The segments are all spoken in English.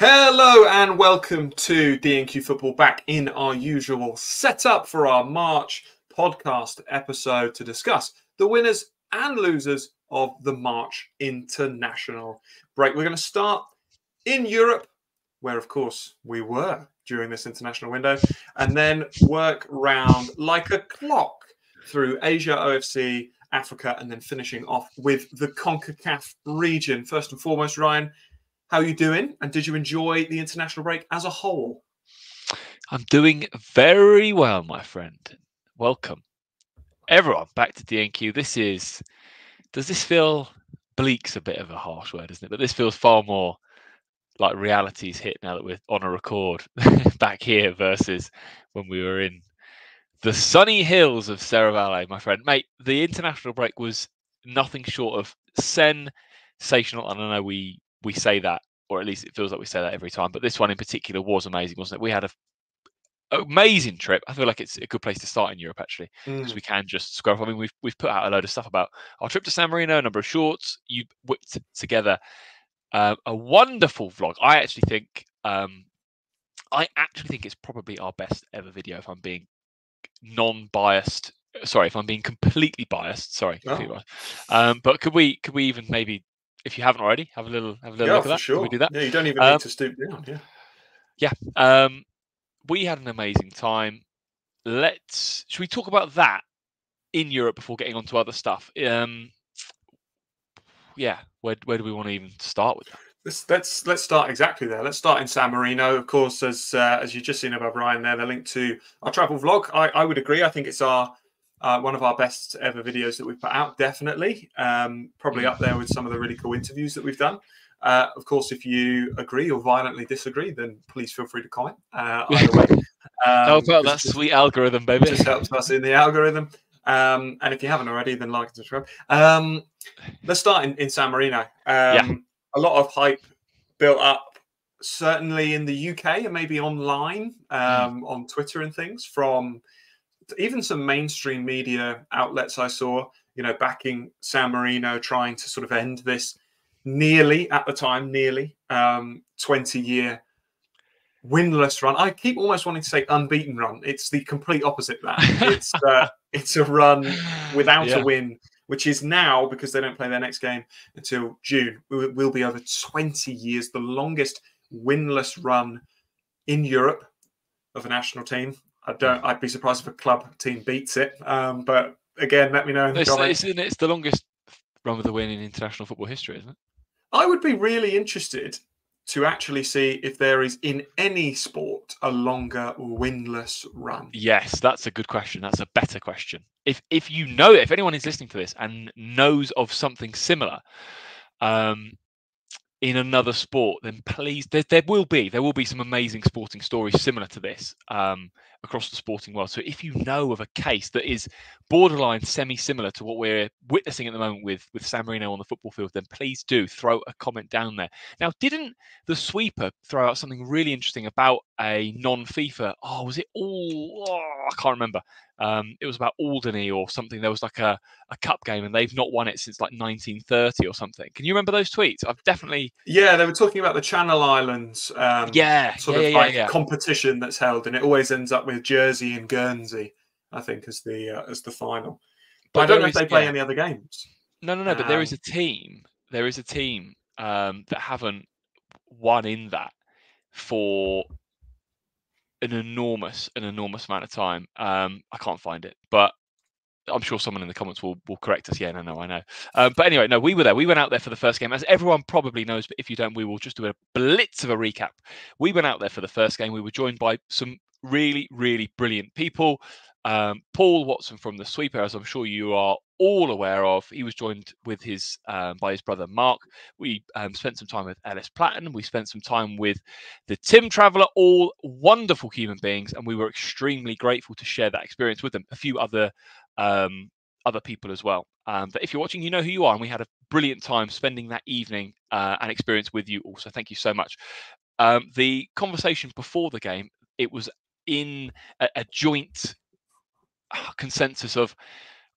Hello and welcome to DNQ Football back in our usual setup for our March podcast episode to discuss the winners and losers of the March international break. We're going to start in Europe, where of course we were during this international window, and then work round like a clock through Asia, OFC, Africa, and then finishing off with the CONCACAF region. First and foremost, Ryan, how are you doing? And did you enjoy the international break as a whole? I'm doing very well, my friend. Welcome, everyone, back to DNQ. This is. Does this feel bleak's a bit of a harsh word, isn't it? But this feels far more like reality's hit now that we're on a record back here versus when we were in the sunny hills of Serravalle, my friend. Mate, the international break was nothing short of sensational. And I know we we say that, or at least it feels like we say that every time. But this one in particular was amazing, wasn't it? We had a amazing trip. I feel like it's a good place to start in Europe actually, because mm. we can just scroll. I mean, we've we've put out a load of stuff about our trip to San Marino, a number of shorts. You whipped together uh, a wonderful vlog. I actually think, um, I actually think it's probably our best ever video. If I'm being non-biased, sorry, if I'm being completely biased, sorry. Oh. Um, but could we could we even maybe if you haven't already, have a little have a little yeah, look at that. Sure. Can we do that? Yeah, you don't even um, need to stoop down. Yeah. Yeah. Um, we had an amazing time. Let's should we talk about that in Europe before getting on to other stuff? Um, yeah, where where do we want to even start with that? Let's let's let's start exactly there. Let's start in San Marino, of course, as uh, as you've just seen above Ryan there, the link to our travel vlog. I, I would agree. I think it's our uh, one of our best ever videos that we've put out, definitely. Um, probably up there with some of the really cool interviews that we've done. Uh, of course, if you agree or violently disagree, then please feel free to comment. Uh, either way, um, help out that sweet algorithm, baby. Just helps us in the algorithm. Um, and if you haven't already, then like and subscribe. Um, let's start in, in San Marino. yeah. Um, a lot of hype built up, certainly in the UK and maybe online mm. on Twitter and things from even some mainstream media outlets I saw, you know, backing San Marino, trying to sort of end this nearly at the time, nearly um, 20 year winless run. I keep almost wanting to say unbeaten run. It's the complete opposite that. It's uh, it's a run without yeah. a win, which is now because they don't play their next game until June. We will be over 20 years, the longest winless run in Europe of a national team. I don't. I'd be surprised if a club team beats it. Um, but again, let me know in the it's, comments. It's, it's the longest run with a win in international football history, isn't it? I would be really interested to actually see if there is in any sport a longer winless run. Yes, that's a good question. That's a better question. If if you know if anyone is listening to this and knows of something similar, um, in another sport, then please there, there will be there will be some amazing sporting stories similar to this um, across the sporting world. So if you know of a case that is borderline semi-similar to what we're witnessing at the moment with with San Marino on the football field, then please do throw a comment down there. Now, didn't the sweeper throw out something really interesting about a non-FIFA? Oh, was it all? Oh, I can't remember. Um, it was about Alderney or something. There was like a, a cup game and they've not won it since like 1930 or something. Can you remember those tweets? I've definitely. Yeah, they were talking about the Channel Islands. Um, yeah, sort yeah, of yeah, like yeah. competition that's held, and it always ends up with Jersey and Guernsey. I think as the uh, as the final. But, but I don't know is, if they play any other games. No, no, no. Um, but there is um, a team. There is a team um, that haven't won in that for an enormous, an enormous amount of time. Um, I can't find it, but I'm sure someone in the comments will, will correct us. Yeah, no, no, I know. Um, but anyway, no, we were there. We went out there for the first game. As everyone probably knows, but if you don't, we will just do a blitz of a recap. We went out there for the first game. We were joined by some really, really brilliant people. Um, Paul Watson from the Sweeper, as I'm sure you are all aware of, he was joined with his um, by his brother Mark. We um, spent some time with Ellis Platten. We spent some time with the Tim Traveller, all wonderful human beings, and we were extremely grateful to share that experience with them. A few other um, other people as well. Um, but if you're watching, you know who you are, and we had a brilliant time spending that evening uh, and experience with you. Also, thank you so much. Um, the conversation before the game, it was in a, a joint consensus of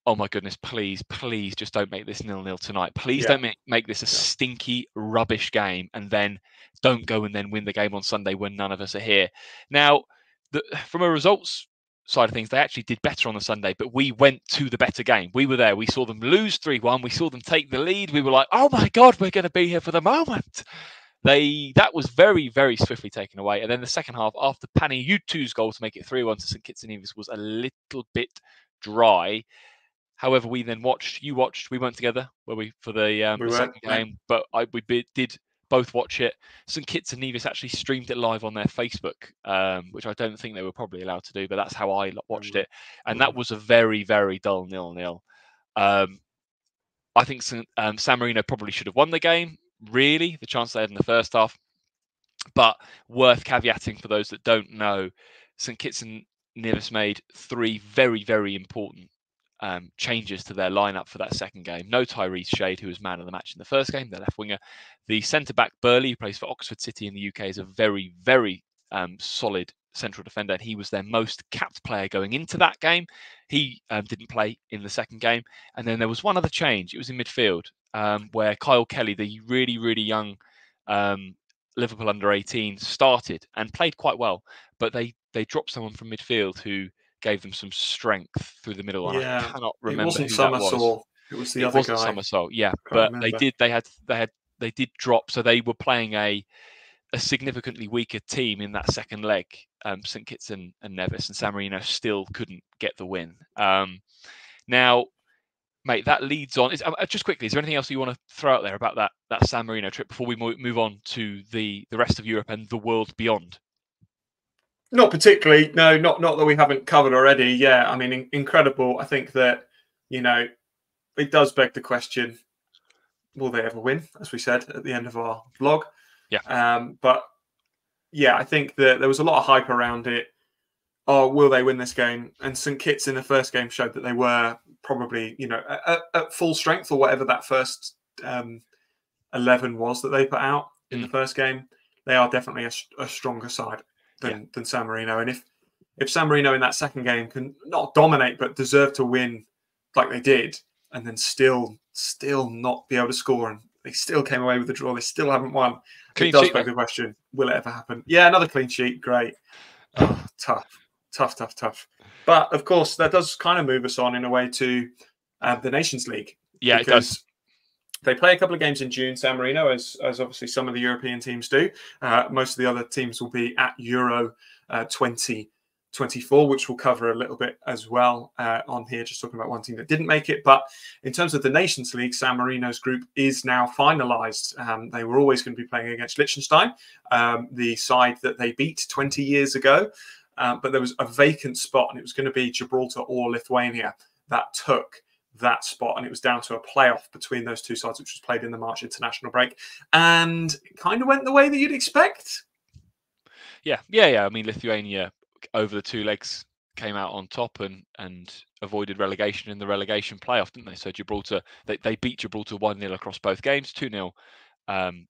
oh my goodness, please, please just don't make this nil nil tonight. Please yeah. don't make, make this a yeah. stinky, rubbish game and then don't go and then win the game on Sunday when none of us are here. Now, the, from a results side of things, they actually did better on the Sunday, but we went to the better game. We were there. We saw them lose 3 1. We saw them take the lead. We were like, oh my God, we're going to be here for the moment. They That was very, very swiftly taken away. And then the second half, after Panayiotou's goal to make it 3 1 to St Kitts and Nevis, was a little bit dry. However, we then watched. You watched. We weren't together, were we, for the, um, we the second game? But I, we did both watch it. St Kitts and Nevis actually streamed it live on their Facebook, um, which I don't think they were probably allowed to do, but that's how I watched it. And that was a very, very dull nil nil. Um, I think um, San Marino probably should have won the game, really, the chance they had in the first half. But worth caveating for those that don't know, St Kitts and Nevis made three very, very important um, changes to their lineup for that second game. No Tyrese Shade, who was man of the match in the first game, their left winger. The centre back Burley, who plays for Oxford City in the UK, is a very, very um, solid central defender. And he was their most capped player going into that game. He um, didn't play in the second game. And then there was one other change. It was in midfield um, where Kyle Kelly, the really, really young um, Liverpool under 18, started and played quite well. But they they dropped someone from midfield who gave them some strength through the middle. Yeah. I cannot remember. It wasn't who That was. It was the it other wasn't guy. Summersole, yeah. But remember. they did. They had. They had. They did drop. So they were playing a a significantly weaker team in that second leg. Um, St Kitts and, and Nevis and San Marino still couldn't get the win. Um, now, mate, that leads on. Is, uh, just quickly, is there anything else you want to throw out there about that that San Marino trip before we move on to the the rest of Europe and the world beyond? Not particularly. No, not not that we haven't covered already. Yeah, I mean, in, incredible. I think that you know it does beg the question: Will they ever win? As we said at the end of our vlog. Yeah. Um, but yeah, I think that there was a lot of hype around it. Oh, will they win this game? And St Kitts in the first game showed that they were probably, you know, at, at full strength or whatever that first um, eleven was that they put out in mm. the first game. They are definitely a, a stronger side than, yeah. than San Marino. And if if San Marino in that second game can not dominate but deserve to win like they did, and then still still not be able to score, and they still came away with the draw, they still haven't won. Clean it does beg the question: Will it ever happen? Yeah, another clean sheet, great. Oh, tough, tough, tough, tough. But of course, that does kind of move us on in a way to uh, the Nations League. Yeah, it does they play a couple of games in June, San Marino, as, as obviously some of the European teams do. Uh, most of the other teams will be at Euro uh, 2024, which we'll cover a little bit as well uh, on here, just talking about one team that didn't make it. But in terms of the Nations League, San Marino's group is now finalised. Um, they were always going to be playing against Liechtenstein, um, the side that they beat 20 years ago. Uh, but there was a vacant spot, and it was going to be Gibraltar or Lithuania that took that spot, and it was down to a playoff between those two sides, which was played in the March international break, and it kind of went the way that you'd expect. Yeah, yeah, yeah. I mean, Lithuania over the two legs came out on top and and avoided relegation in the relegation playoff, didn't they? So Gibraltar they, they beat Gibraltar one 0 across both games, two 0 um,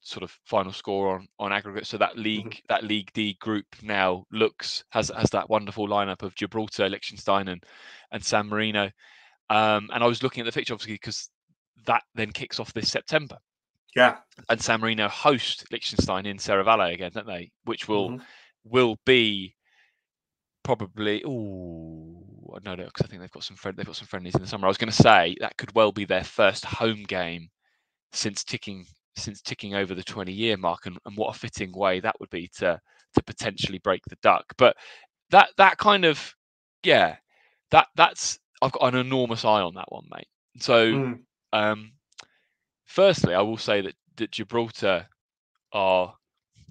sort of final score on on aggregate. So that mm-hmm. league mm-hmm. that League D group now looks has has that wonderful lineup of Gibraltar, Liechtenstein, and and San Marino. Um, and I was looking at the fixture obviously because that then kicks off this September. Yeah. And San Marino host Liechtenstein in Serravalle again, don't they? Which will mm-hmm. will be probably oh no no because I think they've got some friend they've got some friendlies in the summer. I was going to say that could well be their first home game since ticking since ticking over the 20 year mark and, and what a fitting way that would be to to potentially break the duck. But that that kind of yeah that that's I've got an enormous eye on that one, mate. So, mm. um, firstly, I will say that, that Gibraltar are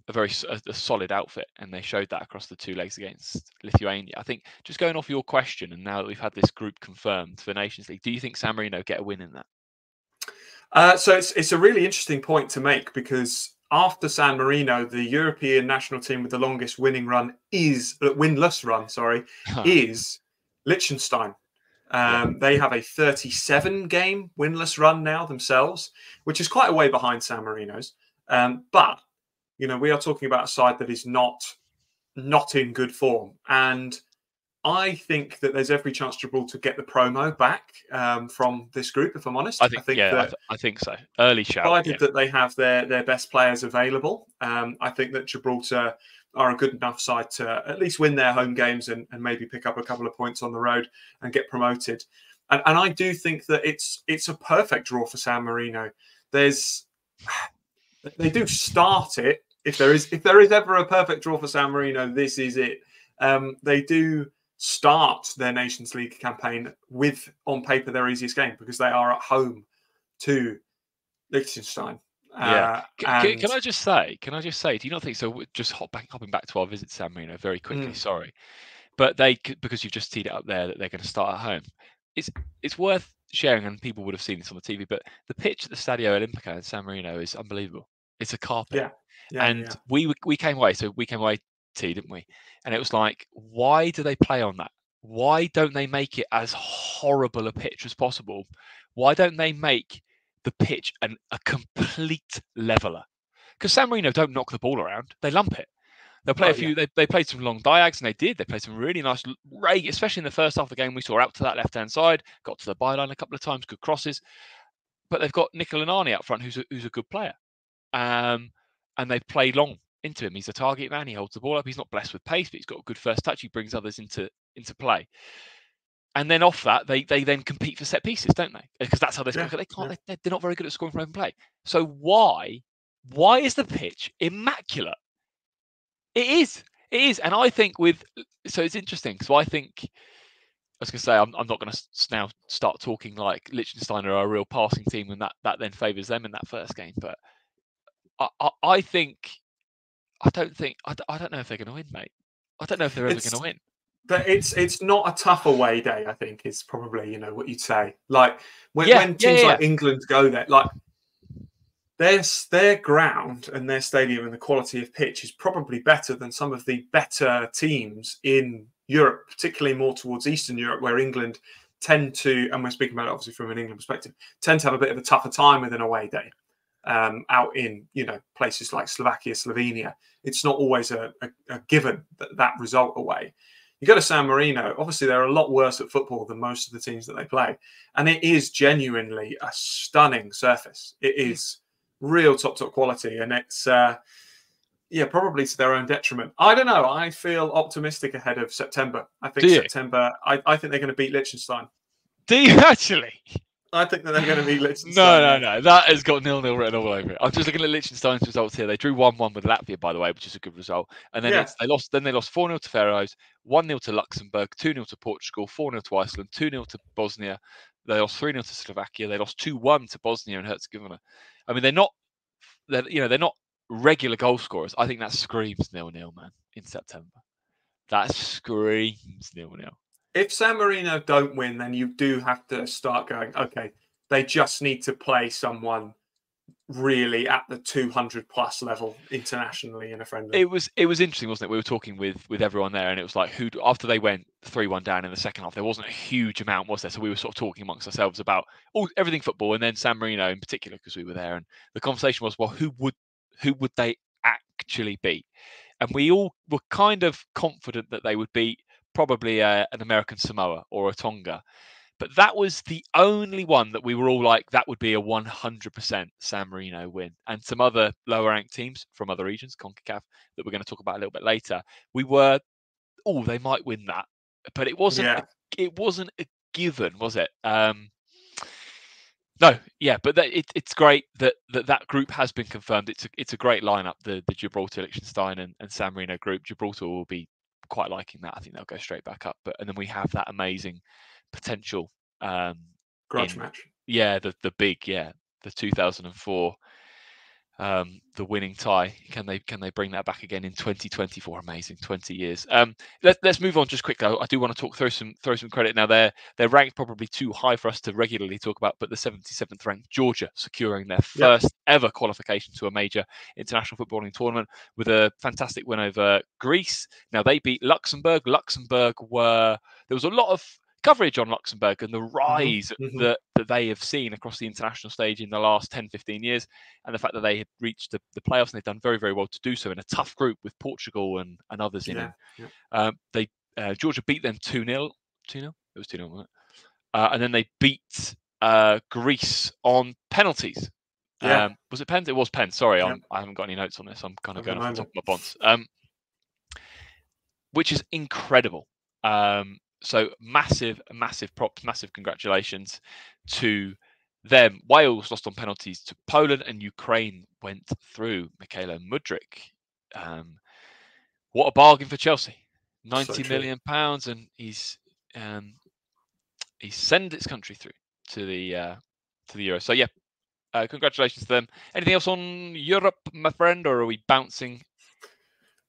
a very a, a, solid outfit, and they showed that across the two legs against Lithuania. I think just going off your question, and now that we've had this group confirmed for Nations League, do you think San Marino get a win in that? Uh, so it's it's a really interesting point to make because after San Marino, the European national team with the longest winning run is uh, winless run, sorry, is Liechtenstein. Um, they have a 37 game winless run now themselves, which is quite a way behind San Marino's. Um, but you know, we are talking about a side that is not not in good form, and I think that there's every chance Gibraltar to get the promo back um, from this group. If I'm honest, I think, I think yeah, I, th- I, think so. Early shout, provided yeah. that they have their their best players available. Um, I think that Gibraltar are a good enough side to at least win their home games and, and maybe pick up a couple of points on the road and get promoted. And, and I do think that it's it's a perfect draw for San Marino. There's they do start it if there is if there is ever a perfect draw for San Marino, this is it. Um, they do start their Nations League campaign with, on paper, their easiest game because they are at home to Liechtenstein. Yeah. Uh, can, can, I just say? Can I just say? Do you not think so? Just hop back, hopping back to our visit to San Marino very quickly. Mm. Sorry, but they because you've just teed it up there that they're going to start at home. It's it's worth sharing, and people would have seen this on the TV. But the pitch at the Stadio Olimpico in San Marino is unbelievable. It's a carpet. Yeah. yeah and yeah. we we came away, so we came away T, didn't we? And it was like, why do they play on that? Why don't they make it as horrible a pitch as possible? Why don't they make the pitch and a complete leveler? Because San Marino don't knock the ball around; they lump it. They'll play oh, a few. Yeah. They, they played some long diags, and they did. They played some really nice, especially in the first half of the game. We saw out to that left hand side, got to the byline a couple of times, good crosses. But they've got Nicola Nanni up front, who's a, who's a good player, um, and they play long into him. He's a target man. He holds the ball up. He's not blessed with pace, but he's got a good first touch. He brings others into into play. And then off that, they they then compete for set pieces, don't they? Because that's how they score. Yeah, they can't. Yeah. They, are not very good at scoring from open play. So why why is the pitch immaculate? It is. It is. And I think with so it's interesting. So I think I was going to say I'm, I'm not going to now start talking like Liechtenstein are a real passing team, and that that then favours them in that first game. But I, I, I think I don't think I, I don't know if they're going to win, mate. I don't know if they're ever going to win. But it's it's not a tough away day. I think is probably you know what you'd say. Like when, yeah, when teams yeah, yeah. like England go there, like their their ground and their stadium and the quality of pitch is probably better than some of the better teams in Europe, particularly more towards Eastern Europe, where England tend to, and we're speaking about it obviously from an England perspective, tend to have a bit of a tougher time with an away day um, out in you know places like Slovakia, Slovenia. It's not always a, a, a given that that result away. You go to San Marino. Obviously, they're a lot worse at football than most of the teams that they play, and it is genuinely a stunning surface. It hmm. real top top quality, and it's. Uh, yeah, probably to their own detriment. I don't know. I feel optimistic ahead of September. I think September. I, I think they're going to beat Liechtenstein. Do you actually? I think that they're going to be Liechtenstein. No, no, no. That has got nil nil written all over it. I'm just looking at Liechtenstein's results here. They drew one one with Latvia, by the way, which is a good result. And then yeah. they lost. Then they lost four 0 to Faroes, one 0 to Luxembourg, two 0 to Portugal, four 0 to Iceland, two 0 to Bosnia. They lost three 0 to Slovakia. They lost two one to Bosnia and Herzegovina. I mean, they're not. They're you know they're not regular goal scorers. I think that screams nil nil, man. In September, that screams nil nil if San Marino don't win, then you do have to start going, okay, they just need to play someone really at the 200 plus level internationally in a friendly. It was it was interesting, wasn't it? We were talking with with everyone there, and it was like who after they went three one down in the second half, there wasn't a huge amount, was there? So we were sort of talking amongst ourselves about all everything football, and then San Marino in particular because we were there, and the conversation was, well, who would who would they actually beat? And we all were kind of confident that they would beat probably uh, an American Samoa or a Tonga. But that was the only one that we were all like, that would be a 100% San Marino win. And some other lower ranked teams from other regions, CONCACAF, that we're going to talk about a little bit later, we were, oh, they might win that. But it wasn't, yeah. a, it wasn't a given, was it? Um, no, yeah, but that, it, it's great that, that that group has been confirmed. It's a it's a great lineup, the the Gibraltar, Liechtenstein, and, and San Marino group. Gibraltar will be quite liking that. I think they'll go straight back up. But and then we have that amazing potential um, grudge in, match. Yeah, the the big yeah the 2004 um, the winning tie. Can they can they bring that back again in 2024? Amazing, 20 years. Um, let, us move on just quickly. I do want to talk throw some throw some credit now. They're they're ranked probably too high for us to regularly talk about, but the 77th ranked Georgia securing their first ever qualification to a major international footballing tournament with a fantastic win over Greece. Now they beat Luxembourg. Luxembourg were there was a lot of coverage on Luxembourg and the mm-hmm, rise mm-hmm. that, that they have seen across the international stage in the last 10, 15 years, and the fact that they had reached the, the playoffs and they've done very, very well to do so in a tough group with Portugal and, and others in yeah, it. Yeah. Um, they uh, Georgia beat them 2 0. 2 0? It was 2 0, uh, and then they beat uh, Greece on penalties. Yeah. Um, was it pens? It was pens. Sorry, Yeah. I'm, I haven't got any notes on this. I'm kind of going off the top of my bonds. Um, which is incredible. Um, so massive, massive props, massive congratulations to them. Wales lost on penalties to Poland, and Ukraine went through. Mykhailo Mudryk. Um, what a bargain for Chelsea! Ninety true. million pounds, and he's um, he's sent its country through to the uh, to the Euro. So yeah, uh, congratulations to them. Anything else on Europe, my friend, or are we bouncing?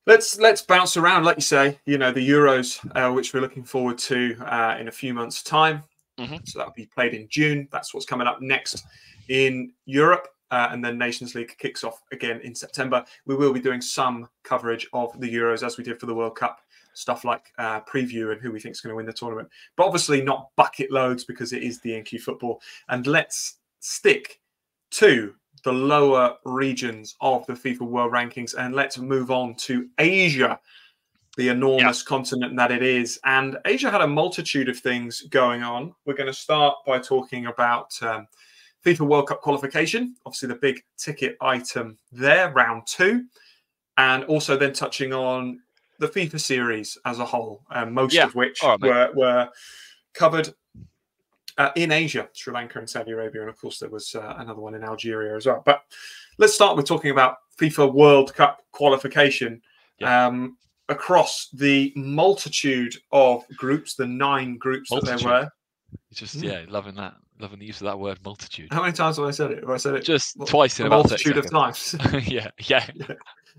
Let's let's bounce around, like you say. You know the Euros, uh, which we're looking forward to uh, in a few months' time. Mhm. So that'll be played in June. That's what's coming up next in Europe, uh, and then Nations League kicks off again in September. We will be doing some coverage of the Euros as we did for the World Cup, stuff like uh, preview and who we think is going to win the tournament. But obviously not bucket loads because it is DNQ football. And let's stick to the lower regions of the FIFA World Rankings and let's move on to Asia, the enormous continent that it is. And Asia had a multitude of things going on. We're going to start by talking about um, FIFA World Cup qualification, obviously the big ticket item there, round two, and also then touching on the FIFA series as a whole, um, most Yeah. of which right, were, were covered uh, in Asia, Sri Lanka and Saudi Arabia, and of course there was uh, another one in Algeria as well. But let's start with talking about FIFA World Cup qualification Yeah. um, across the multitude of groups, the nine groups that there were. Just Mm. yeah, loving that, loving the use of that word multitude. How many times have I said it? Have I said it Just Well, twice in a multitude of times? yeah, yeah.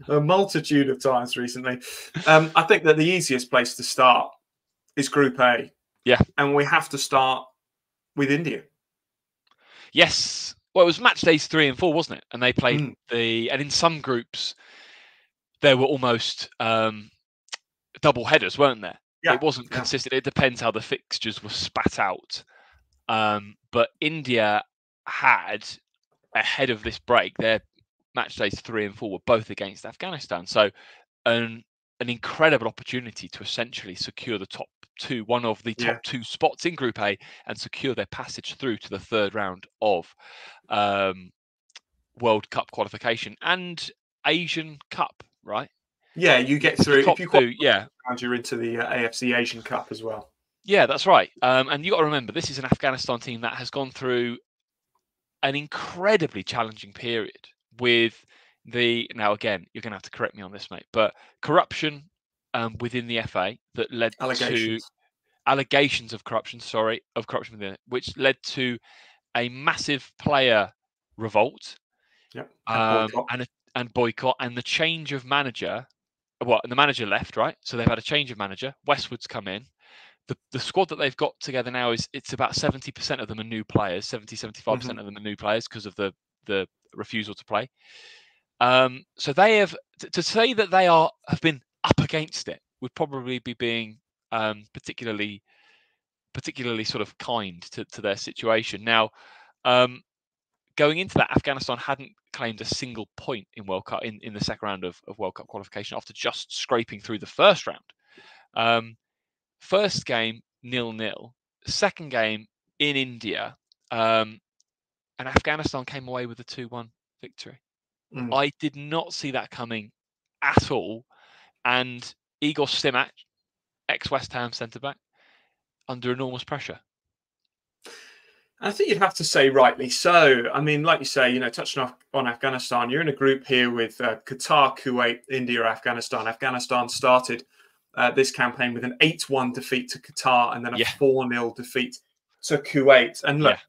a multitude of times recently. Um, I think that the easiest place to start is Group A. Yeah. and we have to start with India. Yes. Well, it was match days three and four, wasn't it? And they played Mm. the and in some groups there were almost um double headers, weren't there? Yeah, It wasn't yeah. consistent. It depends how the fixtures were spat out. Um, but India had ahead of this break, their match days three and four were both against Afghanistan. So an an incredible opportunity to essentially secure the top two, one of the top Yeah. two spots in Group A, and secure their passage through to the third round of um, World Cup qualification and Asian Cup, right? Yeah, you get through. top If you two, yeah, qualify, you're into the uh, AFC Asian Cup as well. Yeah, that's right. Um, and you got to remember, this is an Afghanistan team that has gone through an incredibly challenging period with the. Now, again, you're going to have to correct me on this, mate, but corruption um, within the FA that led to Allegations. of corruption. Sorry, of corruption within it, which led to a massive player revolt Yep. um, and a, and boycott and the change of manager. What and the manager left, right? So they've had a change of manager. Westwood's come in. The, the squad that they've got together now is it's about 70% of them are new players 70 75% Mhm. of them are new players because of the the refusal to play um so they have to say that they are have been up against it would probably be being um particularly particularly sort of kind to, to their situation. Now um going into that afghanistan hadn't claimed a single point in world cup in, in the second round of, of world cup qualification after just scraping through the first round. Um first game nil nil second game in india um and afghanistan came away with a 2-1 victory Mm. i did not see that coming at all and igor stimac ex-west ham centre back under enormous pressure I think you'd have to say rightly so. I mean, like you say, you know, touching off on Afghanistan, you're in a group here with uh, Qatar, Kuwait, India, Afghanistan. Afghanistan started uh, this campaign with an 8 1 defeat to Qatar and then a Yeah. 4 0 defeat to Kuwait. And look,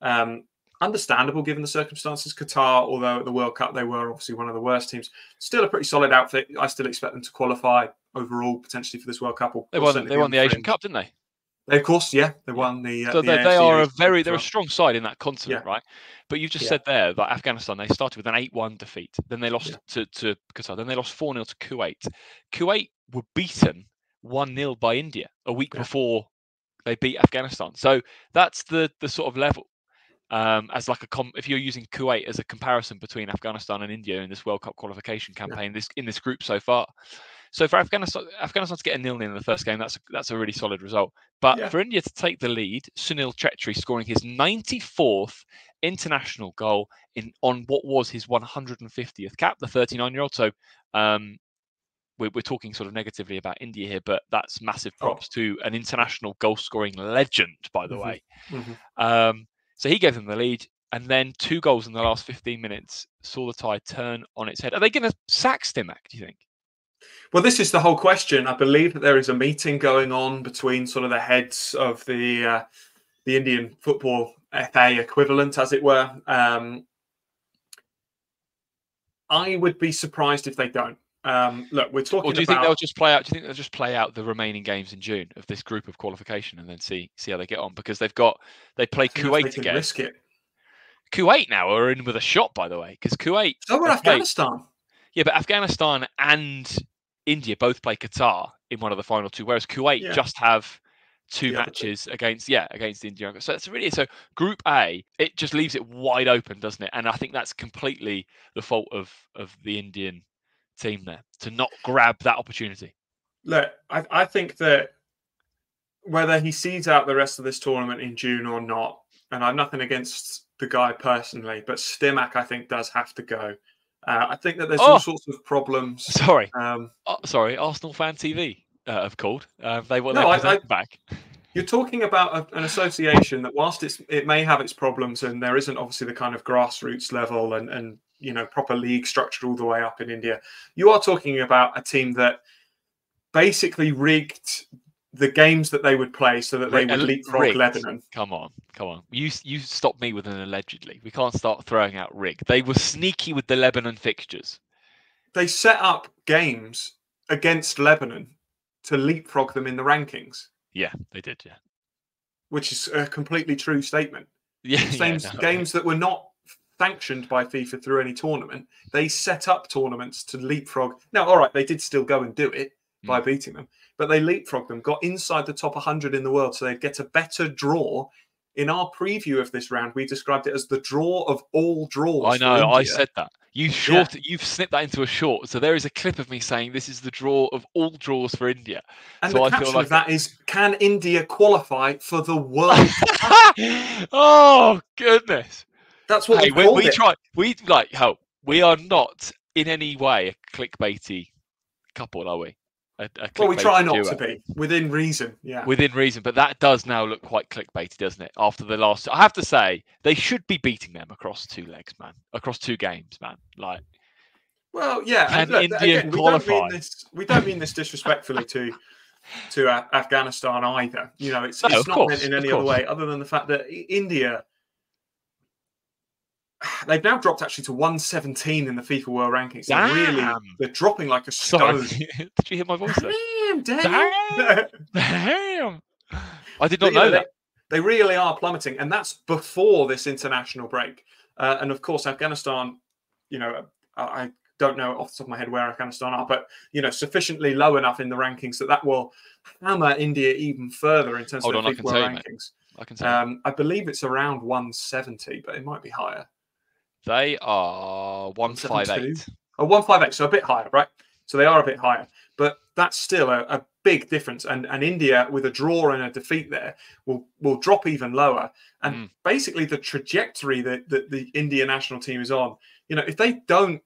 um, understandable given the circumstances. Qatar, although at the World Cup they were obviously one of the worst teams, still a pretty solid outfit. I still expect them to qualify overall potentially for this World Cup. or- they won they won the asian cup didn't they They, of course, yeah, they won the. Uh, so the they, they are a very they're a strong side in that continent Yeah. right but you've just Yeah. said there that afghanistan they started with an 8-1 defeat then they lost Yeah. to, to qatar then they lost 4-0 to kuwait kuwait were beaten 1-0 by india a week before they beat afghanistan so that's the the sort of level um, as like a com- if you're using kuwait as a comparison between afghanistan and india in this world cup qualification campaign this in this group so far So for Afghanistan, Afghanistan to get a nil nil in the first game, that's a, that's a really solid result. But yeah. for India to take the lead, Sunil Chhetri scoring his 94th international goal in on what was his 150th cap, the 39 year old. So um, we're, we're, talking sort of negatively about India here, but that's massive oh. props oh. to an international goal scoring legend, by the mm-hmm. way. Mm-hmm. Um, so he gave them the lead, and then two goals in the last 15 minutes saw the tie turn on its head. Are they going to sack Stimac? Do you think? Well, this is the whole question. I believe that there is a meeting going on between sort of the heads of the uh, the Indian football FA equivalent, as it were. Um, I would be surprised if they don't. Um, look, we're talking. Or do you about... think they'll just play out? Do you think they'll just play out the remaining games in June of this group of qualification and then see see how they get on? Because they've got they play Kuwait again. Risk it. Kuwait now are in with a shot, by the way, because Kuwait. So are Afghanistan. Yeah, but Afghanistan and India both play Qatar in one of the final two, whereas Kuwait yeah. just have two yeah, matches against yeah against India. So it's really so Group A. It just leaves it wide open, doesn't it? And I think that's completely the fault of of the Indian team there to not grab that opportunity. Look, I, I think that whether he sees out the rest of this tournament in June or not, and I'm nothing against the guy personally, but Stimac I think does have to go. Uh, I think that there's oh, all sorts of problems. Sorry, um, oh, sorry, Arsenal fan TV uh, have called. Uh, they want no, their I, I, back. You're talking about a, an association that, whilst it's it may have its problems, and there isn't obviously the kind of grassroots level and and you know proper league structure all the way up in India. You are talking about a team that basically rigged the games that they would play so that they would uh, leapfrog rigged. Lebanon. Come on, come on. You you stop me with an allegedly. We can't start throwing out rig. They were sneaky with the Lebanon fixtures. They set up games against Lebanon to leapfrog them in the rankings. Yeah, they did. Yeah, which is a completely true statement. Yeah, Same yeah, no, games that were not sanctioned by FIFA through any tournament. They set up tournaments to leapfrog. Now, all right, they did still go and do it mm. by beating them, but they leapfrogged them, got inside the top 100 in the world, so they'd get a better draw. In our preview of this round, we described it as the draw of all draws. I know, I said that. You short, yeah. you've snipped that into a short. So there is a clip of me saying this is the draw of all draws for India. And so the I caption like... of that is, can India qualify for the World oh goodness! That's what hey, we, we try. We like help. We are not in any way a clickbaity couple, are we? A, a well, we try not duo. to be within reason. Yeah, within reason. But that does now look quite clickbaity, doesn't it? After the last, I have to say, they should be beating them across two legs, man. Across two games, man. Like, well, yeah. Can look, India again, qualify? We don't, mean this, we don't mean this disrespectfully to to Afghanistan either. You know, it's, no, it's not course, meant in any other way other than the fact that India they've now dropped actually to 117 in the FIFA World Rankings. Damn. They're really, they're dropping like a stone. Did you hear my voice? Damn, damn, damn. I did not but, know, know that. They, they, really are plummeting, and that's before this international break. Uh, and of course, Afghanistan. You know, I don't know off the top of my head where Afghanistan are, but you know, sufficiently low enough in the rankings that that will hammer India even further in terms Hold of the FIFA World rankings. I can um, I believe it's around 170, but it might be higher. They are 158. Oh, 158, so a bit higher, right? So they are a bit higher, but that's still a, a, big difference. And, and India, with a draw and a defeat there, will will drop even lower. And mm. basically, the trajectory that, that the India national team is on, you know, if they don't,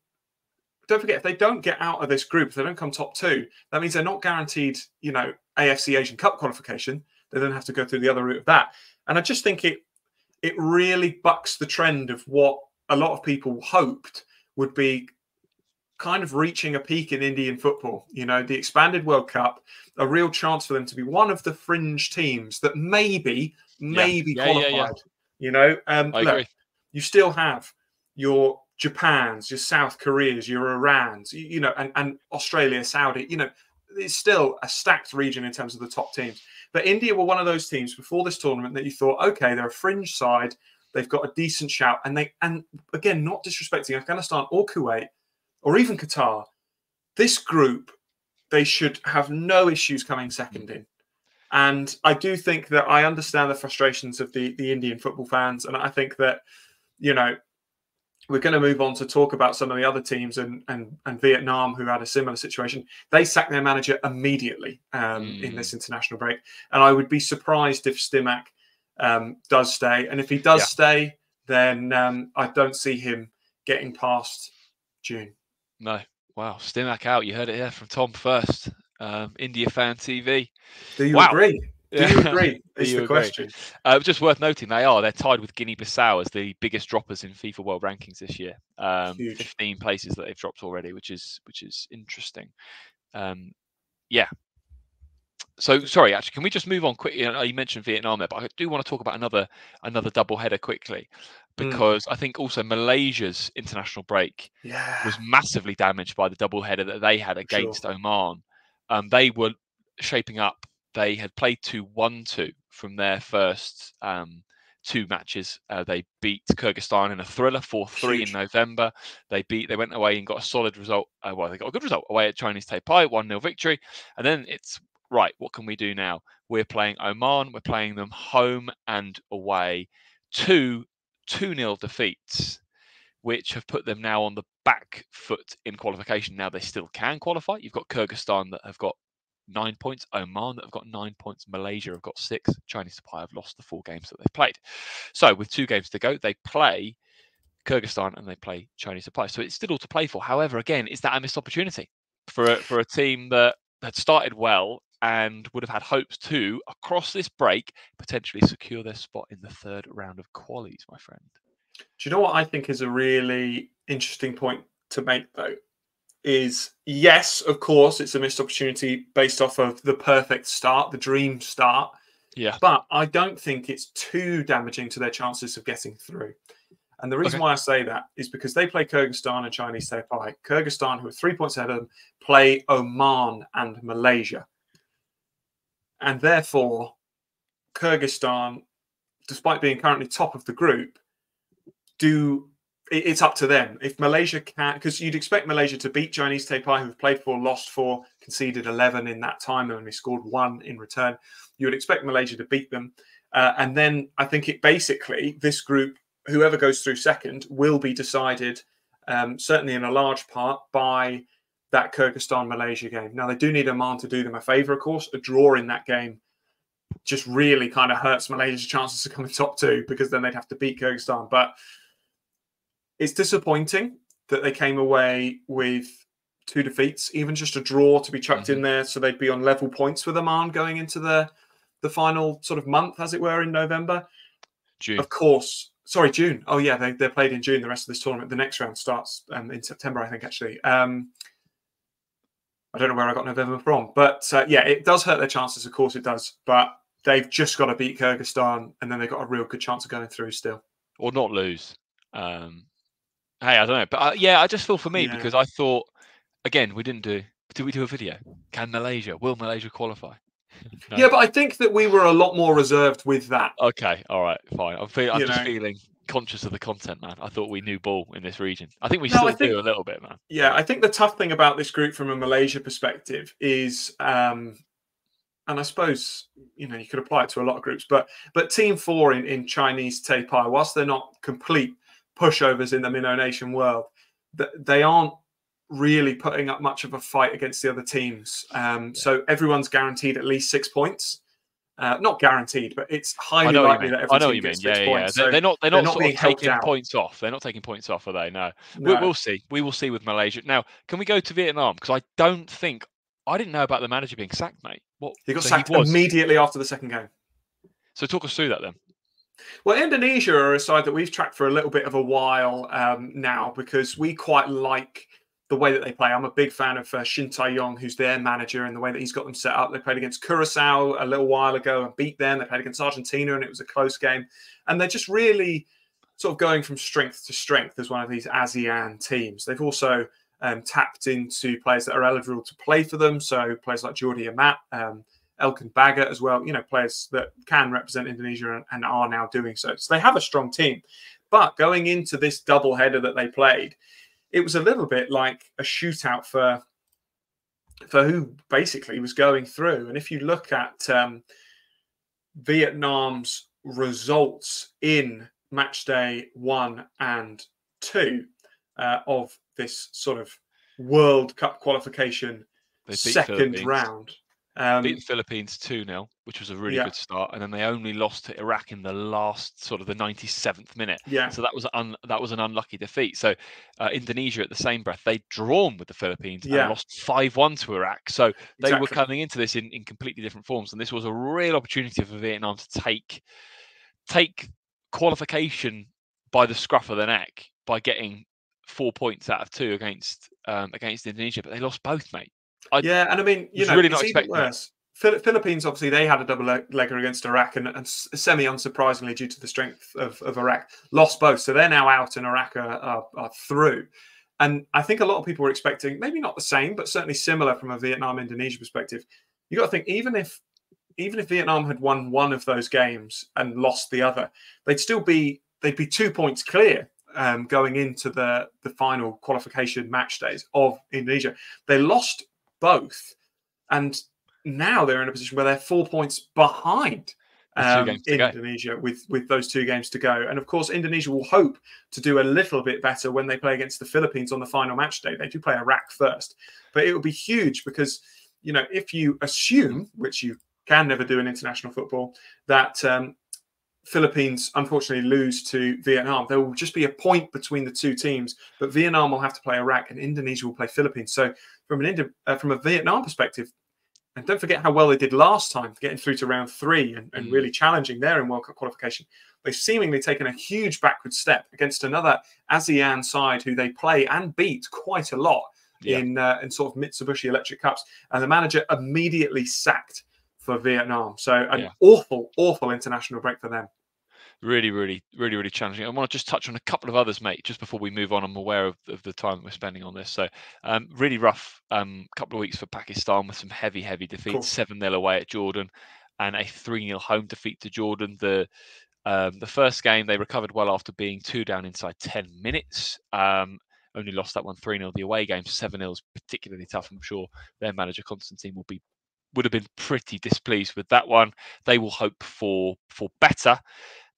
don't forget, if they don't get out of this group, if they don't come top two, that means they're not guaranteed, you know, AFC Asian Cup qualification. They then have to go through the other route of that. And I just think it it really bucks the trend of what a lot of people hoped would be kind of reaching a peak in Indian football. You know, the expanded World Cup, a real chance for them to be one of the fringe teams that maybe, maybe yeah. qualified. Yeah, yeah, you know, um, I look, agree. you still have your Japans, your South Koreas, your Irans, you, you know, and, and Australia, Saudi. You know, it's still a stacked region in terms of the top teams. But India were one of those teams before this tournament that you thought, okay, they're a fringe side. They've got a decent shout, and they and again, not disrespecting Afghanistan or Kuwait or even Qatar. This group, they should have no issues coming second in. And I do think that I understand the frustrations of the the Indian football fans, and I think that you know we're going to move on to talk about some of the other teams and and, and Vietnam who had a similar situation. They sacked their manager immediately um, mm. in this international break, and I would be surprised if Stimac um, does stay. And if he does yeah. stay, then um, I don't see him getting past June. No, wow, Stimac out. You heard it here from Tom first. Um, India fan TV. Do you wow. agree? Do you agree? Is you the agree? question. Uh, just worth noting, they are. They're tied with Guinea-Bissau as the biggest droppers in FIFA World Rankings this year. Um, Fifteen places that they've dropped already, which is which is interesting. Um, yeah. So sorry, actually, can we just move on quickly? You mentioned Vietnam there, but I do want to talk about another another double header quickly hmm. because mm. I think also Malaysia's international break yeah. was massively damaged by the double header that they had against sure. Oman. Um, they were shaping up they had played 2 1 2 from their first um, two matches. Uh, they beat Kyrgyzstan in a thriller 4 3 in November. They beat, they went away and got a solid result. Uh, well, they got a good result away at Chinese Taipei, 1 0 victory. And then it's right, what can we do now? We're playing Oman, we're playing them home and away. Two 2 0 defeats, which have put them now on the back foot in qualification. Now they still can qualify. You've got Kyrgyzstan that have got nine points. Oman that have got nine points. Malaysia have got six. Chinese Taipei have lost the four games that they've played. So with two games to go, they play Kyrgyzstan and they play Chinese Taipei. So it's still all to play for. However, again, is that a missed opportunity for a, for a team that had started well and would have had hopes to across this break potentially secure their spot in the third round of qualies, my friend. Do you know what I think is a really interesting point to make though? is yes, of course, it's a missed opportunity based off of the perfect start, the dream start. Yeah. But I don't think it's too damaging to their chances of getting through. And the reason okay. why I say that is because they play Kyrgyzstan and Chinese Taipei. Kyrgyzstan, who are three points ahead of them, play Oman and Malaysia. And therefore, Kyrgyzstan, despite being currently top of the group, do it's up to them. If Malaysia can, because you'd expect Malaysia to beat Chinese Taipei, who've played four, lost four, conceded 11 in that time, and only scored one in return. You would expect Malaysia to beat them. Uh, and then I think it basically, this group, whoever goes through second, will be decided, um, certainly in a large part, by that Kyrgyzstan Malaysia game. Now, they do need Oman to do them a favour, of course. A draw in that game just really kind of hurts Malaysia's chances to come in top two because then they'd have to beat Kyrgyzstan. But it's disappointing that they came away with two defeats, even just a draw to be chucked mm-hmm. in there, so they'd be on level points with Oman going into the the final sort of month, as it were, in November. June. Of course. Sorry, June. Oh yeah, they they played in June. The rest of this tournament, the next round starts um, in September, I think. Actually, um, I don't know where I got November from, but uh, yeah, it does hurt their chances. Of course, it does. But they've just got to beat Kyrgyzstan, and then they've got a real good chance of going through still, or not lose. Um, Hey, I don't know, but uh, yeah, I just feel for me yeah. because I thought again we didn't do. Did we do a video? Can Malaysia? Will Malaysia qualify? no. Yeah, but I think that we were a lot more reserved with that. Okay, all right, fine. I'm, feel, I'm just know. feeling conscious of the content, man. I thought we knew ball in this region. I think we no, still think, do a little bit, man. Yeah, I think the tough thing about this group from a Malaysia perspective is, um, and I suppose you know you could apply it to a lot of groups, but but Team Four in, in Chinese Taipei, whilst they're not complete pushovers in the Minnow Nation world, that they aren't really putting up much of a fight against the other teams. Um, yeah. So everyone's guaranteed at least six points. Uh, not guaranteed, but it's highly likely that every I know what you mean. Yeah, yeah. Points. They're, they're, not. They're, they're not, not sort of taking points off. They're not taking points off, are they? No. no. We, will see. We will see with Malaysia. Now, can we go to Vietnam? Because I don't think I didn't know about the manager being sacked, mate. What? He got so sacked he immediately after the second game. So talk us through that then. Well, Indonesia are a side that we've tracked for a little bit of a while um, now because we quite like the way that they play. I'm a big fan of uh, Shin Tae-yong, who's their manager, and the way that he's got them set up. They played against Curacao a little while ago and beat them. They played against Argentina, and it was a close game. And they're just really sort of going from strength to strength as one of these ASEAN teams. They've also um, tapped into players that are eligible to play for them. So players like Jordi Amat, um, Elkan Baggott as well, you know, players that can represent Indonesia and, and, are now doing so. So they have a strong team. But going into this double header that they played, it was a little bit like a shootout for for who basically was going through. And if you look at um, Vietnam's results in match day one and two uh, of this sort of World Cup qualification second round. Um, beat the Philippines 2 0, which was a really yeah. good start. And then they only lost to Iraq in the last sort of the 97th minute. Yeah. So that was un, that was an unlucky defeat. So uh, Indonesia at the same breath, they'd drawn with the Philippines yeah. and lost 5 1 to Iraq. So they exactly. were coming into this in, in completely different forms. And this was a real opportunity for Vietnam to take take qualification by the scruff of the neck by getting four points out of two against um, against Indonesia, but they lost both, mate. I, yeah, and I mean, you know, really not expecting worse. Philippines, obviously, they had a double legger against Iraq, and, and semi unsurprisingly, due to the strength of, of, Iraq, lost both. So they're now out, and Iraq are, are, are, through. And I think a lot of people were expecting maybe not the same, but certainly similar from a Vietnam Indonesia perspective. You got to think even if even if Vietnam had won one of those games and lost the other, they'd still be they'd be two points clear um, going into the the final qualification match days of Indonesia. They lost both, and now they're in a position where they're four points behind um, Indonesia with with those two games to go. And of course, Indonesia will hope to do a little bit better when they play against the Philippines on the final match day. They do play Iraq first, but it will be huge because you know if you assume, which you can never do in international football, that um, Philippines unfortunately lose to Vietnam, there will just be a point between the two teams. But Vietnam will have to play Iraq, and Indonesia will play Philippines. So from an Indi- uh, from a Vietnam perspective, and don't forget how well they did last time, getting through to round three and, and mm. really challenging there in World Cup qualification. They've seemingly taken a huge backward step against another ASEAN side who they play and beat quite a lot yeah. in uh, in sort of Mitsubishi Electric Cups, and the manager immediately sacked for Vietnam. So an yeah. awful, awful international break for them. Really, really, really, really challenging. I want to just touch on a couple of others, mate, just before we move on. I'm aware of, of the time that we're spending on this. So, um, really rough um, couple of weeks for Pakistan with some heavy, heavy defeats 7 0 away at Jordan and a 3 0 home defeat to Jordan. The um, the first game, they recovered well after being two down inside 10 minutes. Um, only lost that one 3 0. The away game, 7 0 is particularly tough. I'm sure their manager, Constantine, will be would have been pretty displeased with that one. They will hope for for better.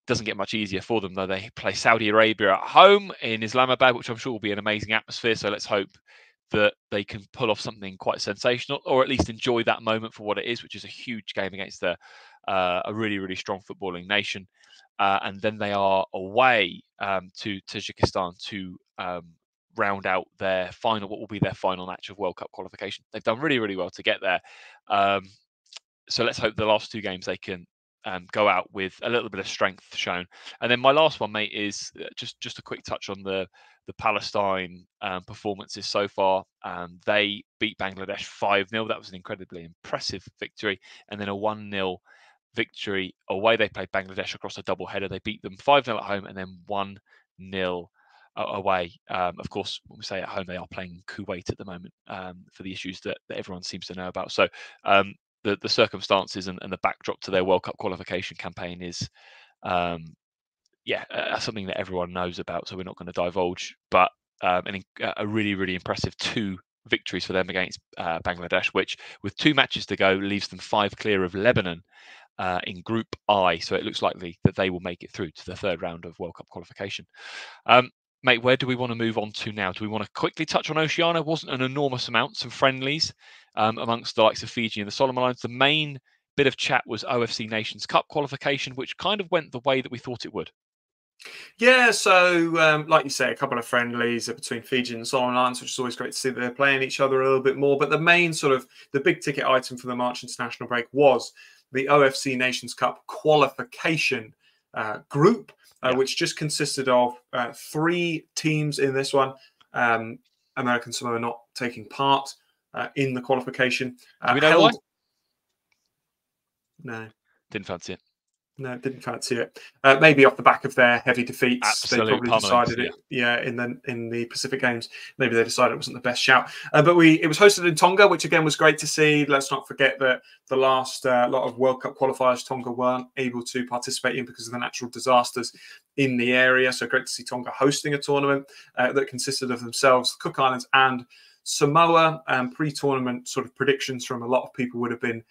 Doesn't get much easier for them though. They play Saudi Arabia at home in Islamabad, which I'm sure will be an amazing atmosphere. So let's hope that they can pull off something quite sensational, or at least enjoy that moment for what it is, which is a huge game against a, uh, a really, really strong footballing nation. Uh, and then they are away um, to Tajikistan to um, round out their final, what will be their final match of World Cup qualification. They've done really, really well to get there. Um, so let's hope the last two games they can um, go out with a little bit of strength shown. And then my last one, mate, is uh, just just a quick touch on the the Palestine um, performances so far. Um, they beat Bangladesh 5 0. That was an incredibly impressive victory. And then a 1 0 victory away. They played Bangladesh across a double header. They beat them 5 0 at home and then 1 0 away. Um, of course, when we say at home, they are playing Kuwait at the moment um, for the issues that, that, everyone seems to know about. So um, the the circumstances and, and, the backdrop to their World Cup qualification campaign is, um, yeah, uh, something that everyone knows about. So we're not going to divulge, but um, an, a really really impressive two victories for them against uh, Bangladesh, which with two matches to go leaves them five clear of Lebanon. Uh, in Group I, so it looks likely that they will make it through to the third round of World Cup qualification. Um, mate, where do we want to move on to now? Do we want to quickly touch on Oceania? Wasn't an enormous amount, some friendlies um, amongst the likes of Fiji and the Solomon Islands. The main bit of chat was OFC Nations Cup qualification, which kind of went the way that we thought it would. Yeah, so um, like you say, a couple of friendlies between Fiji and Solomon Islands, which is always great to see they're playing each other a little bit more. But the main sort of the big ticket item for the March international break was the OFC Nations Cup qualification uh, group uh, yeah. which just consisted of uh, three teams in this one. Um, American Samoa not taking part uh, in the qualification. Do we know held... why? No. Didn't fancy it. No, didn't fancy it. Uh, maybe off the back of their heavy defeats, Absolute they probably decided it. Yeah. yeah. in the in the Pacific Games, maybe they decided it wasn't the best shout. Uh, but we it was hosted in Tonga, which again was great to see. Let's not forget that the last uh, lot of World Cup qualifiers Tonga weren't able to participate in because of the natural disasters in the area. So great to see Tonga hosting a tournament uh, that consisted of themselves, Cook Islands, and Samoa. Um, pre-tournament sort of predictions from a lot of people would have been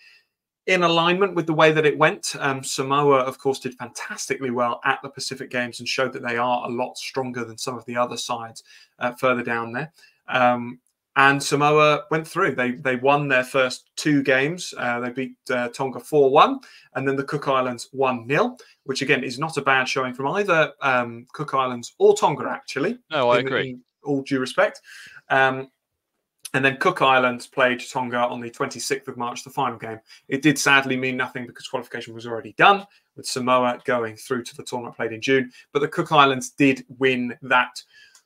in alignment with the way that it went. Um, Samoa, of course, did fantastically well at the Pacific Games and showed that they are a lot stronger than some of the other sides uh, further down there. Um, and Samoa went through. They they won their first two games. Uh, they beat uh, Tonga four one, and then the Cook Islands one 0 which again is not a bad showing from either um, Cook Islands or Tonga. Actually, no, I agree. In all due respect. Um, and then Cook Islands played Tonga on the 26th of March, the final game. It did sadly mean nothing because qualification was already done, with Samoa going through to the tournament played in June. But the Cook Islands did win that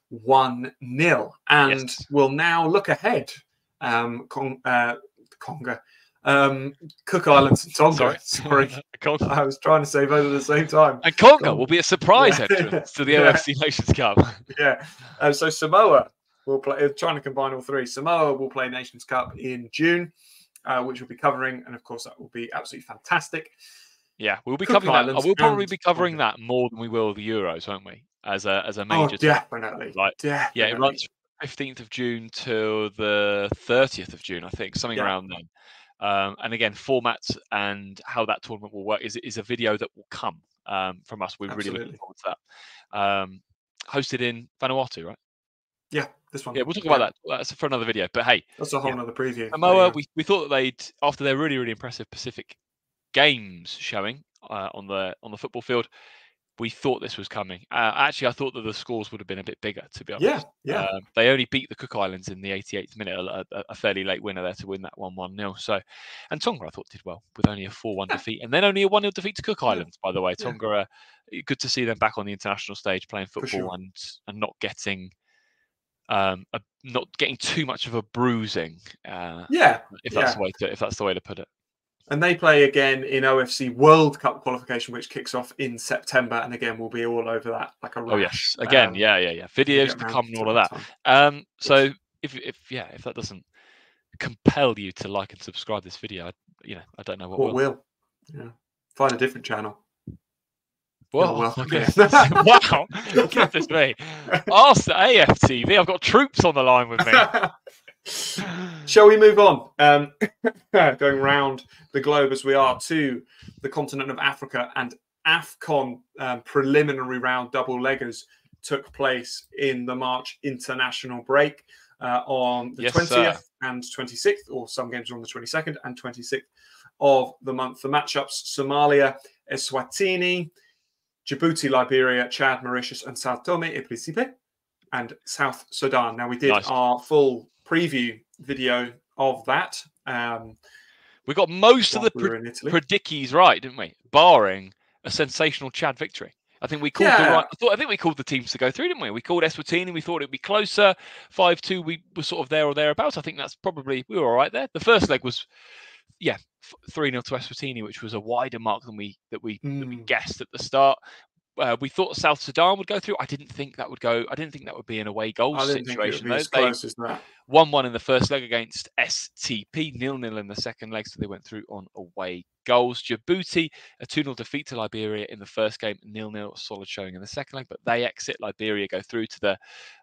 1 0 and yes. will now look ahead. Um, Con- uh, Conga. Um, Cook Islands and Tonga. Sorry, Sorry. I was trying to say both at the same time. And Conga will be a surprise yeah. entrance to the yeah. OFC Nations Cup. yeah. Uh, so Samoa will play, uh, trying to combine all three. Samoa will play Nations Cup in June, uh, which we'll be covering, and of course that will be absolutely fantastic. Yeah, we'll be Cook covering Islands that. We'll probably be covering that more than we will the Euros, won't we? As a as a oh, major. Oh, definitely. Like, definitely. yeah, it runs fifteenth of June till the thirtieth of June, I think, something yeah. around then. Um, and again, formats and how that tournament will work is is a video that will come um, from us. We're Absolutely. really looking forward to that. Um, hosted in Vanuatu, right? Yeah, this one. Yeah, we'll talk yeah. about that. That's for another video. But hey, that's a whole yeah. other preview. Samoa, yeah. we, we thought that they'd after their really really impressive Pacific Games showing uh, on the on the football field, we thought this was coming. Uh, actually, I thought that the scores would have been a bit bigger. To be honest, yeah, yeah. Um, they only beat the Cook Islands in the 88th minute, a, a, fairly late winner there to win that one one 0 So, and Tonga I thought did well with only a four one defeat, and then only a one 0 defeat to Cook Islands. By the way, Tonga, uh, good to see them back on the international stage playing football sure. and and not getting um, a, not getting too much of a bruising. Uh, yeah, if that's yeah. the way to if that's the way to put it. And they play again in OFC World Cup qualification, which kicks off in September. And again, we'll be all over that like a rash. Oh yes, again, um, yeah, yeah, yeah. Videos to come and all of that. Um, so if if yeah, if that doesn't compel you to like and subscribe this video, I, you know, I don't know what, what will. will. Yeah, find a different channel. Whoa, well, okay. wow, goodness me. Ask the AFTV. I've got troops on the line with me. Shall we move on? Um, going round the globe as we are to the continent of Africa and AFCON um, preliminary round double leggers took place in the March international break uh, on the yes, 20th sir. and 26th, or some games are on the 22nd and 26th of the month. The matchups Somalia, Eswatini, Djibouti, Liberia, Chad, Mauritius, and Sao Tome e Principe, and South Sudan. Now, we did nice. our full preview video of that. Um, we got most of the we pre- predickies right, didn't we? Barring a sensational Chad victory. I think we called yeah. the right. I, thought, I think we called the teams to go through, didn't we? We called Eswatini. We thought it'd be closer. Five two. We were sort of there or thereabouts. I think that's probably we were all right there. The first leg was, yeah, three 0 to Eswatini, which was a wider mark than we that we, mm. that we hmm. guessed at the start uh, we thought South Sudan would go through. I didn't think that would go. I didn't think that would be an away goal situation. They One one in the first leg against STP, nil nil in the second leg, so they went through on away goals. Djibouti a two 0 defeat to Liberia in the first game, nil nil solid showing in the second leg, but they exit. Liberia go through to the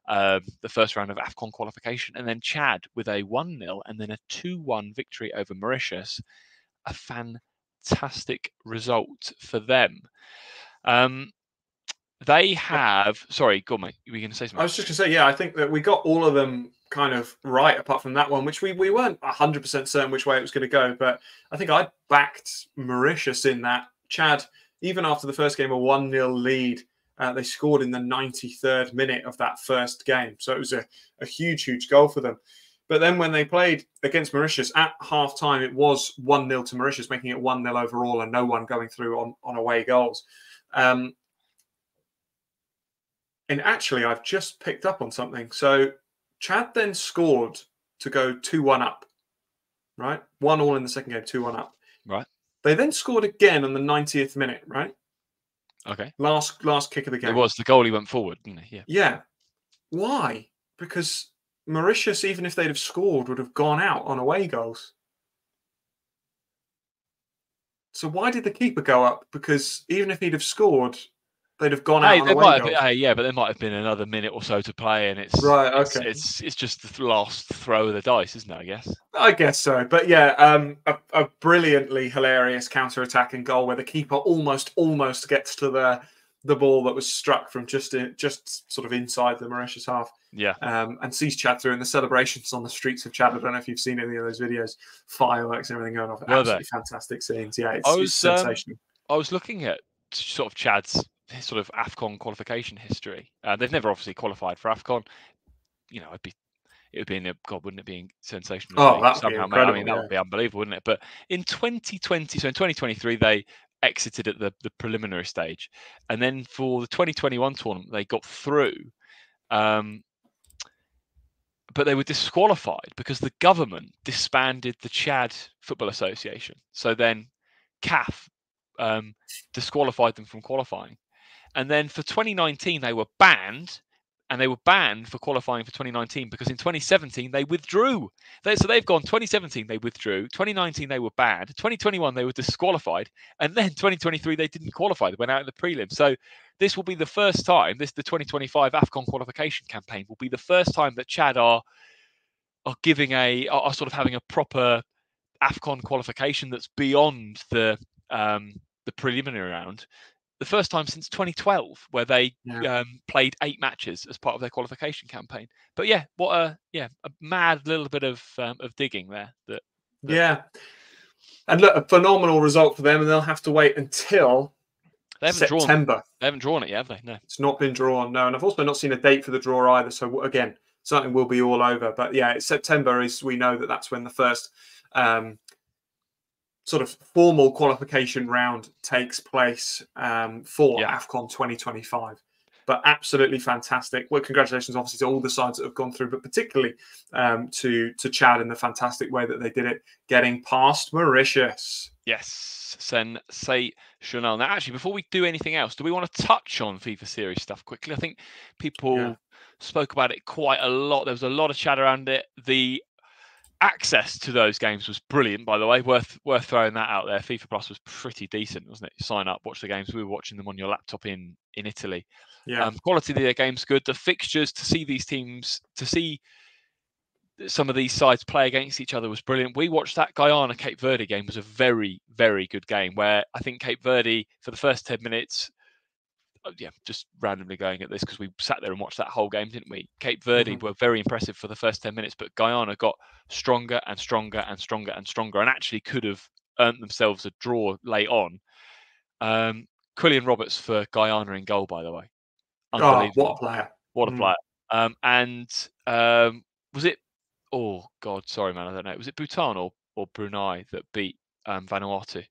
um, the first round of Afcon qualification, and then Chad with a one 0 and then a two one victory over Mauritius. A fantastic result for them. Um, they have. Sorry, go on, mate. You were going to say something. I was just going to say, yeah, I think that we got all of them kind of right, apart from that one, which we, we weren't 100% certain which way it was going to go. But I think I backed Mauritius in that. Chad, even after the first game, a 1 0 lead, uh, they scored in the 93rd minute of that first game. So it was a, a huge, huge goal for them. But then when they played against Mauritius at half time, it was 1 0 to Mauritius, making it 1 0 overall and no one going through on, on away goals. Um, and actually, I've just picked up on something. So Chad then scored to go 2 1 up, right? One all in the second game, 2 1 up. Right. They then scored again on the 90th minute, right? Okay. Last last kick of the game. It was the goalie went forward, didn't he? Yeah. Yeah. Why? Because Mauritius, even if they'd have scored, would have gone out on away goals. So why did the keeper go up? Because even if he'd have scored, they'd have gone hey, out. They might have, hey, yeah, but there might have been another minute or so to play, and it's right. Okay, it's it's, it's just the last throw of the dice, isn't it? I guess. I guess so, but yeah, um, a, a brilliantly hilarious counter attacking goal where the keeper almost almost gets to the the ball that was struck from just in, just sort of inside the Mauritius half. Yeah. Um, and sees Chad through in the celebrations on the streets of Chad. I don't know if you've seen any of those videos, fireworks and everything going off. Were Absolutely they? fantastic scenes. Yeah, it's, was, it's sensational. Um, I was looking at sort of Chad's sort of AFCON qualification history. Uh, they've never obviously qualified for AFCON. You know, I'd be it would be in a God, wouldn't it be sensational? Oh, that somehow, I mean, that yeah. would be unbelievable, wouldn't it? But in 2020, so in 2023, they exited at the, the preliminary stage, and then for the 2021 tournament, they got through, um, but they were disqualified because the government disbanded the Chad Football Association. So then, CAF um, disqualified them from qualifying. And then for 2019, they were banned, and they were banned for qualifying for 2019 because in 2017 they withdrew. They, so they've gone 2017 they withdrew, 2019 they were banned, 2021 they were disqualified, and then 2023 they didn't qualify. They went out in the prelim. So this will be the first time. This the 2025 Afcon qualification campaign will be the first time that Chad are are giving a are sort of having a proper Afcon qualification that's beyond the um, the preliminary round the first time since 2012 where they yeah. um, played eight matches as part of their qualification campaign. But yeah, what a yeah a mad little bit of um, of digging there. That, that, yeah, and look, a phenomenal result for them, and they'll have to wait until they haven't September. Drawn, they haven't drawn it yet, have they? No, it's not been drawn. No, and I've also not seen a date for the draw either. So again, something will be all over. But yeah, it's September is we know that that's when the first um, sort of formal qualification round takes place um, for yeah. AFCON 2025. But absolutely fantastic. Well, congratulations, obviously, to all the sides that have gone through, but particularly um, to to Chad in the fantastic way that they did it, getting past Mauritius. Yes, sensational. Now, actually, before we do anything else, do we want to touch on FIFA Series stuff quickly? I think people yeah. spoke about it quite a lot. There was a lot of chat around it. The access to those games was brilliant, by the way. Worth worth throwing that out there. FIFA Plus was pretty decent, wasn't it? Sign up, watch the games. We were watching them on your laptop in in Italy. Yeah. Um, quality of their games good. The fixtures to see these teams to see some of these sides play against each other was brilliant. We watched that Guyana Cape Verde game was a very very good game where I think Cape Verde for the first ten minutes yeah, just randomly going at this because we sat there and watched that whole game, didn't we? Cape Verde mm-hmm. were very impressive for the first 10 minutes, but Guyana got stronger and stronger and stronger and stronger and actually could have earned themselves a draw late on. Um, Quillan Roberts for Guyana in goal, by the way. Oh, what a player. What a mm. player. Um, and um, was it, oh, God, sorry, man, I don't know. Was it Bhutan or, or Brunei that beat um, Vanuatu?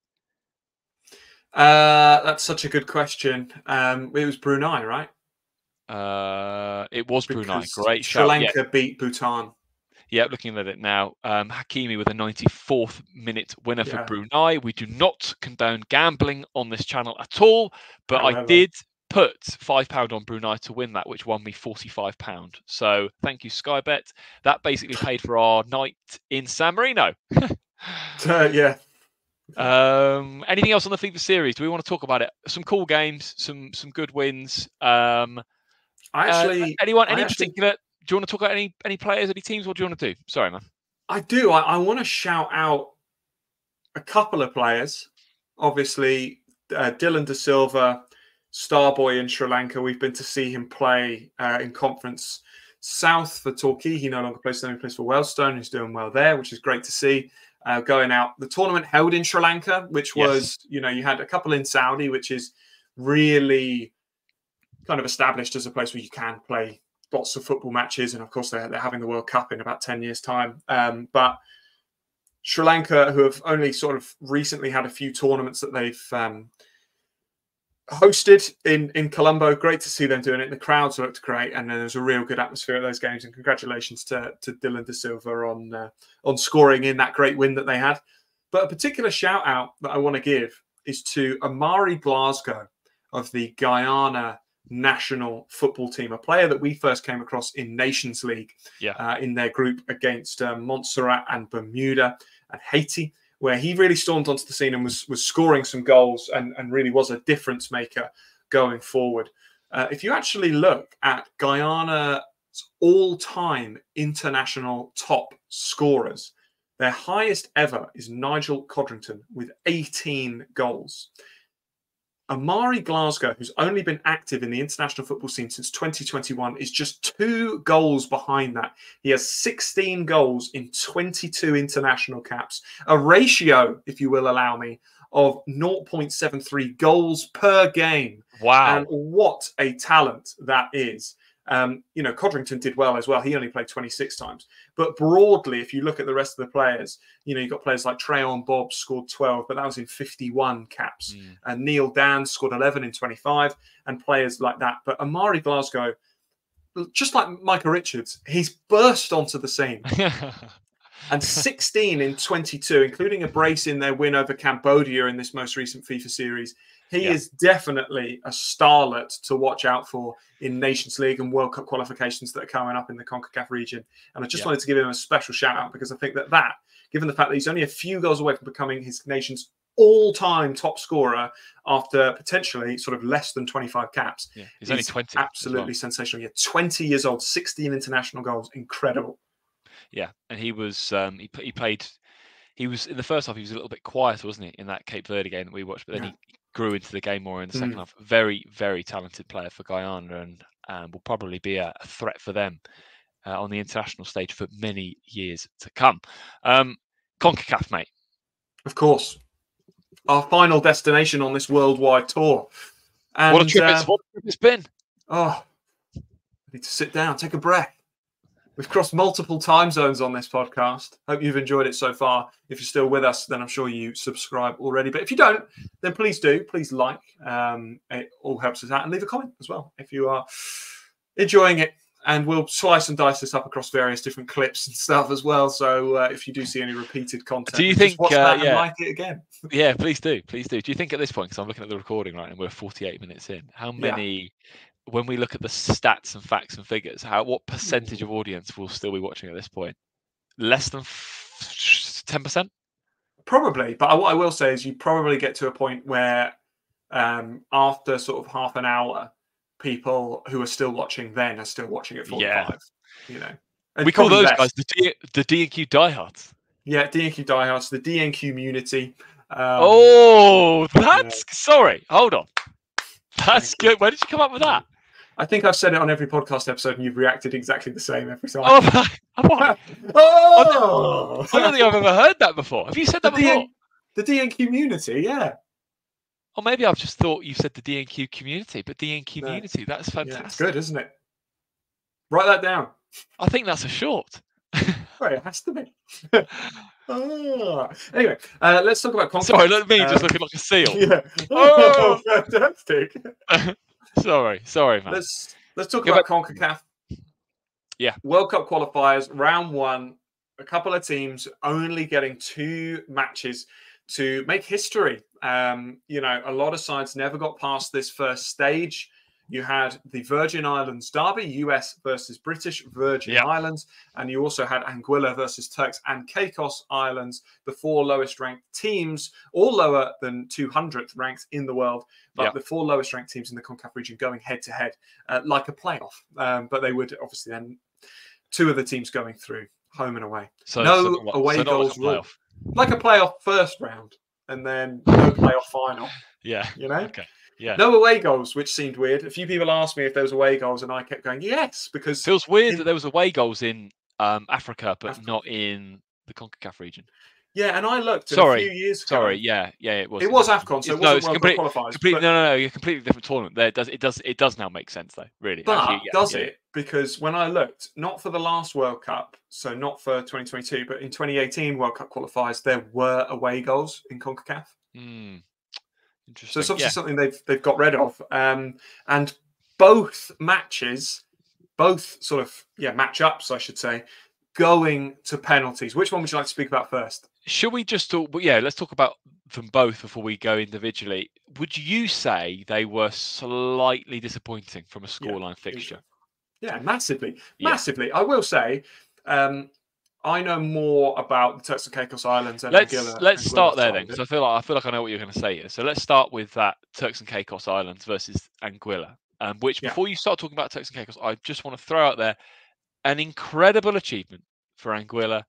Uh, that's such a good question. Um, it was Brunei, right? Uh, it was because Brunei. Great Sri shout. Lanka yeah. beat Bhutan. Yeah, looking at it now. Um, Hakimi with a 94th minute winner yeah. for Brunei. We do not condone gambling on this channel at all, but However. I did put five pound on Brunei to win that, which won me forty-five pound. So thank you, Skybet. That basically paid for our night in San Marino. uh, yeah, um, anything else on the FIFA series? Do we want to talk about it? Some cool games, some some good wins. Um, I uh, actually, uh, anyone, any particular? Do you want to talk about any any players, any teams? What do you want to do? Sorry, man. I do. I, I want to shout out a couple of players. Obviously, uh, Dylan De Silva, star boy in Sri Lanka. We've been to see him play uh, in Conference South for Torquay. He no longer plays there; he plays for Wealdstone. He's doing well there, which is great to see uh, going out. The tournament held in Sri Lanka, which was, yes. you know, you had a couple in Saudi, which is really kind of established as a place where you can play lots of football matches. And of course, they're, they're having the World Cup in about 10 years' time. Um, but Sri Lanka, who have only sort of recently had a few tournaments that they've um, hosted in in Colombo. Great to see them doing it. The crowds looked great, and there was a real good atmosphere at those games. And congratulations to to Dylan De Silva on uh, on scoring in that great win that they had. But a particular shout out that I want to give is to Omari Glasgow of the Guyana national football team, a player that we first came across in Nations League yeah. uh, in their group against uh, Montserrat and Bermuda and Haiti where he really stormed onto the scene and was was scoring some goals and, and really was a difference maker going forward. Uh, if you actually look at Guyana's all-time international top scorers, their highest ever is Nigel Codrington with 18 goals. Omari Glasgow, who's only been active in the international football scene since 2021, is just two goals behind that. He has 16 goals in 22 international caps, a ratio, if you will allow me, of 0.73 goals per game. Wow. And what a talent that is. Um, you know, Codrington did well as well. He only played 26 times. But broadly, if you look at the rest of the players, you know, you've got players like Trayon Bobb scored 12, but that was in 51 caps. Mm. And Neil Danns scored 11 in 25, and players like that. But Omari Glasgow, just like Michael Richards, he's burst onto the scene. and 16 in 22, including a brace in their win over Cambodia in this most recent FIFA series. He yeah. is definitely a starlet to watch out for in Nations League and World Cup qualifications that are coming up in the CONCACAF region. And I just yeah. wanted to give him a special shout out because I think that that, given the fact that he's only a few goals away from becoming his nation's all-time top scorer after potentially sort of less than 25 caps. Yeah, he's only 20. Absolutely well. sensational. Yeah, 20 years old, 16 international goals. Incredible. Yeah, and he was um, he he played. He was in the first half. He was a little bit quieter, wasn't he, in that Cape Verde game that we watched? But then yeah. he grew into the game more in the second mm. half. Very, very talented player for Guyana, and um, will probably be a, a threat for them uh, on the international stage for many years to come. Um, Concacaf, mate. Of course, our final destination on this worldwide tour. And, what a trip! Uh, it's, what a trip it's been. Oh, I need to sit down, take a breath. We've crossed multiple time zones on this podcast. Hope you've enjoyed it so far. If you're still with us, then I'm sure you subscribe already. But if you don't, then please do. Please like. Um, it all helps us out. And leave a comment as well if you are enjoying it. And we'll slice and dice this up across various different clips and stuff as well. So uh, if you do see any repeated content, do you think watch uh, yeah. like it again? yeah, please do. Please do. Do you think at this point, because I'm looking at the recording right, and we're 48 minutes in, how many? Yeah when we look at the stats and facts and figures, how what percentage of audience will still be watching at this point? Less than ten percent. Probably, but what I will say is, you probably get to a point where, um, after sort of half an hour, people who are still watching then are still watching at forty-five. Yeah. You know, and we call those less. guys the D the D and Q diehards. Yeah, D and Q diehards, the D and Q community. Um, oh, that's sorry. Hold on. That's good. Where did you come up with that? I think I've said it on every podcast episode, and you've reacted exactly the same every time. Oh, oh! I don't think I've ever heard that before. Have you said that the before? DN, the DN community, yeah. Or maybe I've just thought you said the DNQ community, but DN community, no. that's fantastic. Yeah, it's good, isn't it? Write that down. I think that's a short. right, it has to be. ah. Anyway, uh, let's talk about conflict. Sorry, look at me um, just looking like a seal. Yeah. Oh, oh fantastic. Sorry, sorry, man. Let's let's talk about CONCACAF. Yeah. World Cup qualifiers, round one. A couple of teams only getting two matches to make history. Um, you know, a lot of sides never got past this first stage. You had the Virgin Islands derby, US versus British Virgin yep. Islands, and you also had Anguilla versus Turks and Caicos Islands, the four lowest ranked teams, all lower than 200th ranked in the world, but yep. the four lowest ranked teams in the CONCACAF region going head to head like a playoff. Um, but they would obviously then two of the teams going through home and away. So no so away so goals like a, like a playoff first round, and then no playoff final. Yeah, you know. Okay. Yeah. No away goals, which seemed weird. A few people asked me if there was away goals, and I kept going, yes, because feels weird in... that there was away goals in um, Africa, but Africa. not in the CONCACAF region. Yeah, and I looked sorry, a few years ago. Sorry, yeah, yeah, it was. It was AFCON, so it no, it's complete, qualifiers. Complete, but... No, no, no, a completely different tournament. There, it does it does it does now make sense though, really. But Actually, yeah, does yeah. it? Because when I looked, not for the last World Cup, so not for 2022, but in 2018 World Cup qualifiers, there were away goals in CONCACAF. Mm. Interesting. So it's obviously yeah. something they've they've got rid of. Um, and both matches, both sort of yeah matchups, I should say, going to penalties. Which one would you like to speak about first? Should we just talk? Yeah, let's talk about them both before we go individually. Would you say they were slightly disappointing from a scoreline yeah, fixture? Yeah, massively, massively. Yeah. I will say, um, I know more about the Turks and Caicos Islands. And let's Anguilla, let's start there then, because. I feel like I feel like I know what you're going to say here. So let's start with that Turks and Caicos Islands versus Anguilla. Um, which Yeah. before you start talking about Turks and Caicos, I just want to throw out there an incredible achievement for Anguilla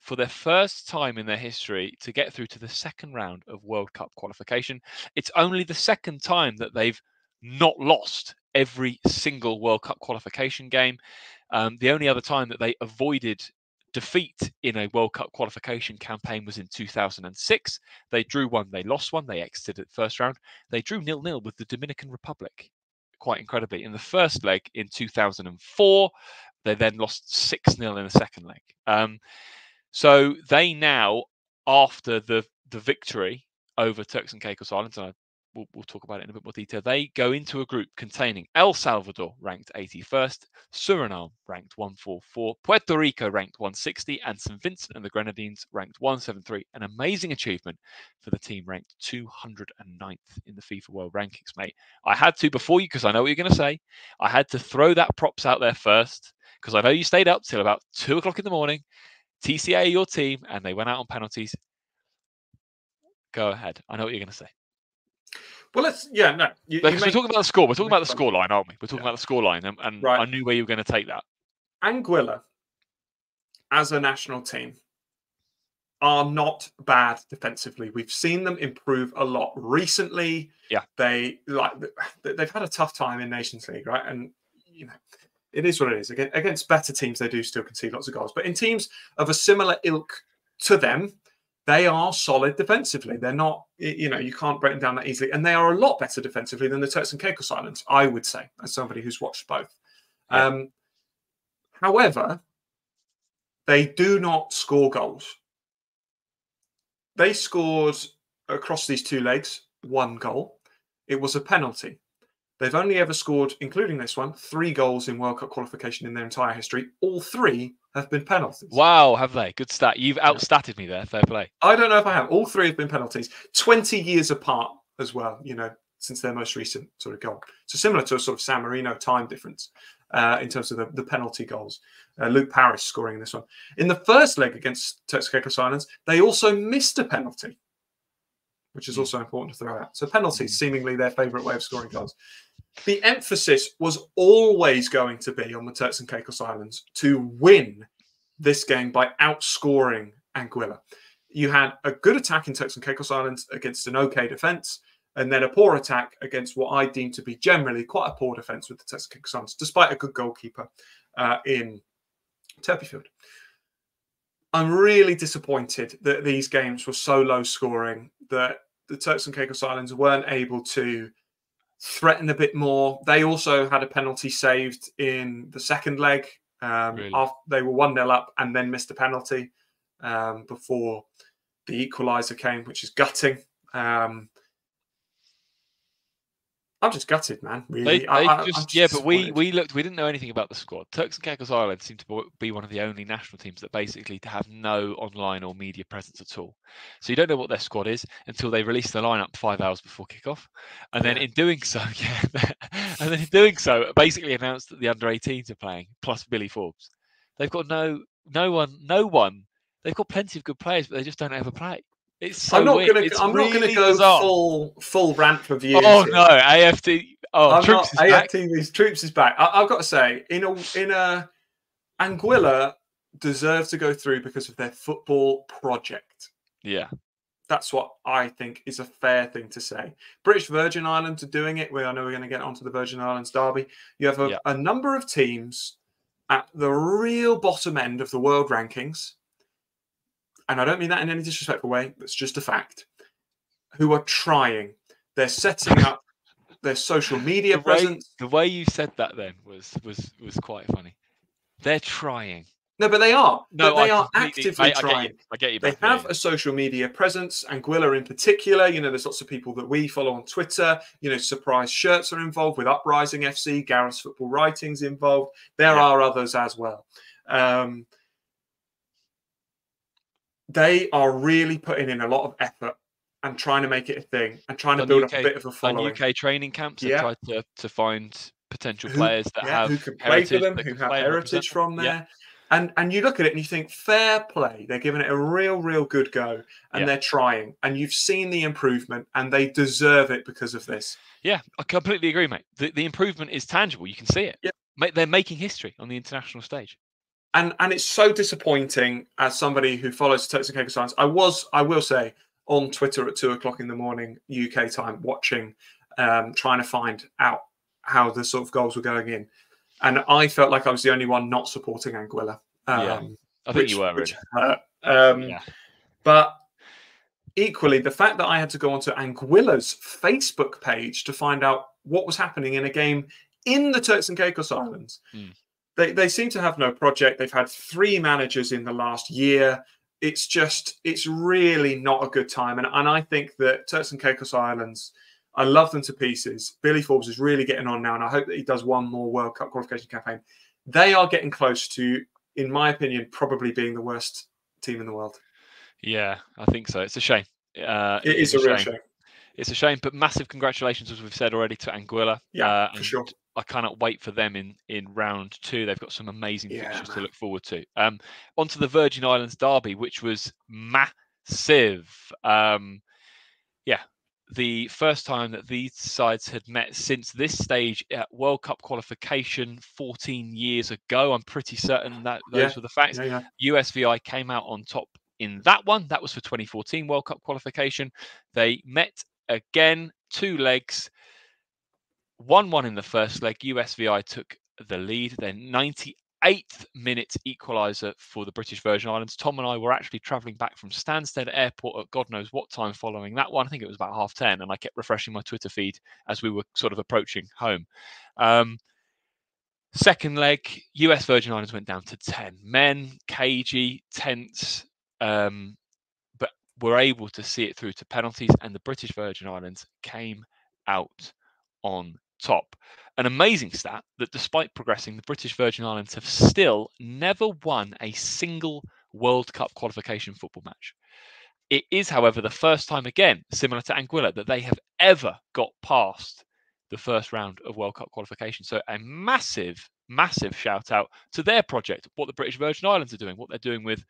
for their first time in their history to get through to the second round of World Cup qualification. It's only the second time that they've not lost every single World Cup qualification game. Um, the only other time that they avoided defeat in a World Cup qualification campaign was in 2006. They drew one, they lost one, they exited at first round. They drew nil nil with the Dominican Republic, quite incredibly. In the first leg in 2004, they then lost 6 0 in the second leg. Um, so they now, after the, the victory over Turks and Caicos Islands, and I we'll, we'll talk about it in a bit more detail. They go into a group containing El Salvador, ranked 81st, Suriname, ranked 144, Puerto Rico, ranked 160, and St. Vincent and the Grenadines, ranked 173. An amazing achievement for the team ranked 209th in the FIFA World Rankings, mate. I had to, before you, because I know what you're going to say, I had to throw that props out there first, because I know you stayed up till about two o'clock in the morning. TCA, your team, and they went out on penalties. Go ahead. I know what you're going to say. Well, let's yeah no. You, you Because we're talking about the score. We're talking about the score line, aren't we? We're talking Yeah. about the score line, and, and Right. I knew where you were going to take that. Anguilla, as a national team, are not bad defensively. We've seen them improve a lot recently. Yeah. they like they've had a tough time in Nations League, right? And you know, it is what it is. Against better teams, they do still concede lots of goals, but in teams of a similar ilk to them, they are solid defensively. They're not, you know, you can't break them down that easily, and they are a lot better defensively than the Turks and Caicos Islands. I would say, as somebody who's watched both. Yeah. Um, however, they do not score goals. They scored across these two legs one goal. It was a penalty. They've only ever scored, including this one, three goals in World Cup qualification in their entire history. All three have been penalties. Wow, have they? Good stat. You've outstatted me there. Fair play. I don't know if I have. All three have been penalties, 20 years apart as well, you know, since their most recent sort of goal. So similar to a sort of San Marino time difference uh, in terms of the, the penalty goals. Uh, Luke Paris scoring this one. In the first leg against and Islands, they also missed a penalty, which is Mm. also important to throw out. So penalties, seemingly their favourite way of scoring goals. The emphasis was always going to be on the Turks and Caicos Islands to win this game by outscoring Anguilla you had a good attack in Turks and Caicos Islands against an okay defence, and then a poor attack against what I deem to be generally quite a poor defence with the Turks and Caicos Islands, despite a good goalkeeper uh, in Turpeyfield. I'm really disappointed that these games were so low scoring that the Turks and Caicos Islands weren't able to threaten a bit more. They also had a penalty saved in the second leg. Um, Really? after they were 1 0 up and then missed a penalty um, before the equaliser came, which is gutting. Um, I'm just gutted, man. Really, They, I- I- just, yeah, but we we looked. We didn't know anything about the squad. Turks and Caicos Islands seem to be one of the only national teams that basically have no online or media presence at all. So you don't know what their squad is until they release the lineup five hours before kickoff, and then in doing so, yeah, and then in doing so, basically announced that the under 18s are playing plus Billy Forbes. They've got no no one no one. They've got plenty of good players, but they just don't ever play. It's so I'm not weird. gonna. It's I'm not gonna go bizarre. full full rant for views. Oh no, AFT. Oh, I'm Troops not, is back. AFTV's troops is back. I, I've got to say, in a in a Anguilla deserve to go through because of their football project. Yeah, That's what I think is a fair thing to say. British Virgin Islands are doing it. Where I know we're going to get onto the Virgin Islands derby. You have a, Yeah. a number of teams at the real bottom end of the world rankings, and I don't mean that in any disrespectful way. That's just a fact. Who are trying? They're setting up their social media the way, presence. the way you said that then was was was quite funny. They're trying. No, but they are. No, but they I are actively I, I get trying. you. I get you. They have a social media presence, Anguilla in particular. You know, there's lots of people that we follow on Twitter. You know, Surprise Shirts are involved with Uprising FC, Gareth's Football Writings involved. There Yeah. are others as well. Um, they are really putting in a lot of effort and trying to make it a thing and trying to build UK up a bit of a following. UK training camps. They've Yeah. tried to, to find potential Who- players that yeah, have who can play for heritage, them, who have heritage from there. Yeah. And and you look at it and you think, fair play. They're giving it a real, real good go, and they're trying. And you've seen the improvement, and they deserve it because of this. Yeah, I completely agree, mate. The, the improvement is tangible. You can see it. Yeah. They're making history on the international stage. And and it's so disappointing as somebody who follows Turks and Caicos Islands. I was, I will say, on Twitter at two o'clock in the morning UK time, watching, um, trying to find out how the sort of goals were going in, and I felt like I was the only one not supporting Anguilla. Um, Yeah, I think which- you were which. Um, Yeah. But equally, the fact that I had to go onto Anguilla's Facebook page to find out what was happening in a game in the Turks and Caicos Islands, Mm. They, they seem to have no project. They've had three managers in the last year. It's just, it's really not a good time. And, and I think that Turks and Caicos Islands, I love them to pieces. Billy Forbes is really getting on now, and I hope that he does one more World Cup qualification campaign. They are getting close to, in my opinion, probably being the worst team in the world. Yeah, I think so. It's a shame. Uh, It is a real shame. It's a shame, but massive congratulations, as we've said already, to Anguilla. Yeah, uh, for sure. I cannot wait for them in in round two. They've got some amazing Yeah, fixtures to look forward to. Um, onto the Virgin Islands derby, which was massive. Um, yeah, the first time that these sides had met since this stage at World Cup qualification 14 years ago. I'm pretty certain that those Yeah, were the facts. Yeah, yeah. USVI came out on top in that one. That was for 2014 World Cup qualification. They met again, two legs, 1 1 in the first leg. USVI took the lead. Then 98th minute equaliser for the British Virgin Islands. Tom and I were actually travelling back from Stansted Airport at God knows what time following that one. I think it was about half 10, and I kept refreshing my Twitter feed as we were sort of approaching home. Um, Second leg, US Virgin Islands went down to 10 men, cagey, tense, um, but were able to see it through to penalties, and the British Virgin Islands came out on top. An amazing stat that despite progressing, the British Virgin Islands have still never won a single World Cup qualification football match. It is, however, the first time again, similar to Anguilla, that they have ever got past the first round of World Cup qualification. So a massive, massive shout out to their project, what the British Virgin Islands are doing, what they're doing with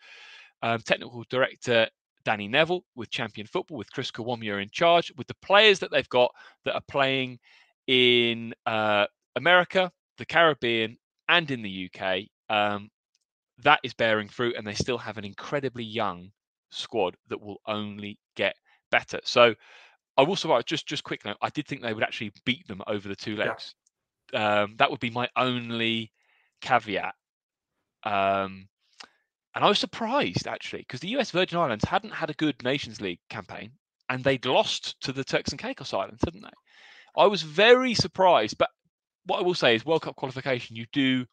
um, technical director Danny Neville, with Champion Football, with Chris Kiwomya in charge, with the players that they've got that are playing in uh, America, the Caribbean, and in the UK. Um, that is bearing fruit, and they still have an incredibly young squad that will only get better. So I will say, just just quick note, I did think they would actually beat them over the two Yeah. legs. Um, that would be my only caveat. Um, and I was surprised actually because the US Virgin Islands hadn't had a good Nations League campaign, and they'd lost to the Turks and Caicos Islands, hadn't they? I was very surprised. But what I will say is, World Cup qualification, you do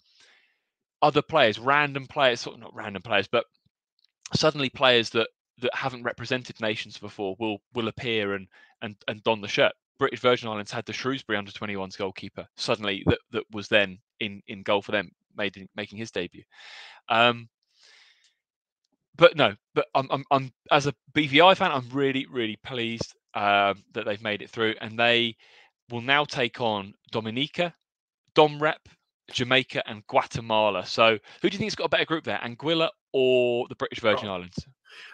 other players, random players, sort of not random players, but suddenly players that that haven't represented nations before will will appear and and and don the shirt. British Virgin Islands had the Shrewsbury under 21s goalkeeper suddenly that that was then in in goal for them, made making his debut. Um, but no, but I'm, I'm I'm as a BVI fan, I'm really really pleased um, that they've made it through, and they will now take on Dominica, Domrep, Jamaica, and Guatemala. So who do you think's got a better group there, Anguilla or the British Virgin. Islands?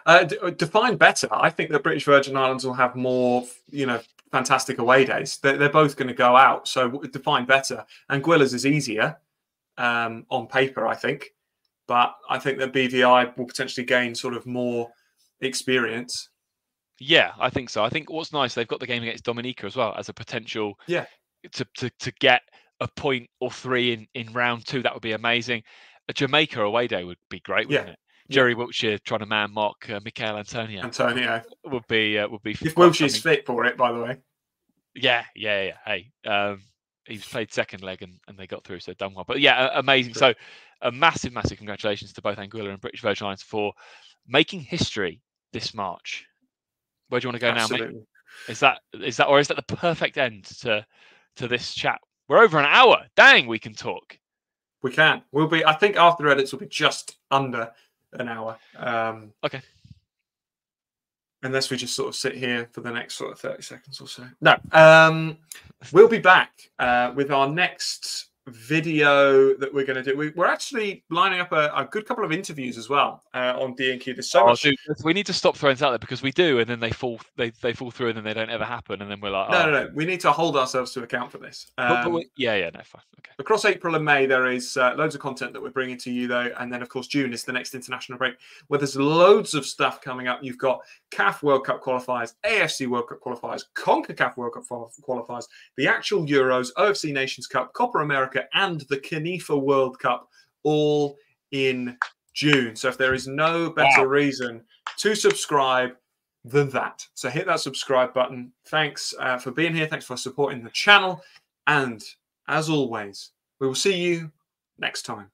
Uh, d- define better. I think the British Virgin Islands will have more, you know, fantastic away days. They're, they're both going to go out. So w- define better. Anguilla's is easier um, on paper, I think. But I think that BVI will potentially gain sort of more experience. Yeah, I think so. I think what's nice, they've got the game against Dominica as well as a potential Yeah. to to, to get a point or three in, in round two. That would be amazing. A Jamaica away day would be great, wouldn't it? Jerry Wiltshire trying to man mark uh, Michael Antonio Antonio, would be uh, would be if something. fit for it, by the way. Yeah, yeah, yeah. Hey, um, he's played second leg and, and they got through, so done well. But yeah, amazing. Sure. So, a massive, massive congratulations to both Anguilla and British Virgin Islands for making history this March. Where do you want to go now, mate? Is that is that or is that the perfect end to to this chat? We're over an hour. Dang, we can talk. We can. We'll be. I think after edits will be just under an hour. Um, Okay. Unless we just sort of sit here for the next sort of thirty seconds or so. No. Um, we'll be back uh, with our next video that we're going to do. We, are actually lining up a, a, good couple of interviews as well uh, on DNQ. There's so oh, much. Dude, we need to stop throwing out there because we do, and then they fall they, they fall through, and then they don't ever happen, and then we're like, oh. no, no, no. We need to hold ourselves to account for this. Um, but, but we, yeah, yeah, no, fine. Okay. Across April and May, there is uh, loads of content that we're bringing to you, though, and then of course June is the next international break where there's loads of stuff coming up. You've got CAF World Cup qualifiers, AFC World Cup qualifiers, CONCACAF World Cup qualifiers, the actual Euros, OFC Nations Cup, Copa America, and the CONIFA World Cup all in June. So if there is no better wow. reason to subscribe than that. So hit that subscribe button. Thanks uh, for being here. Thanks for supporting the channel. And as always, we will see you next time.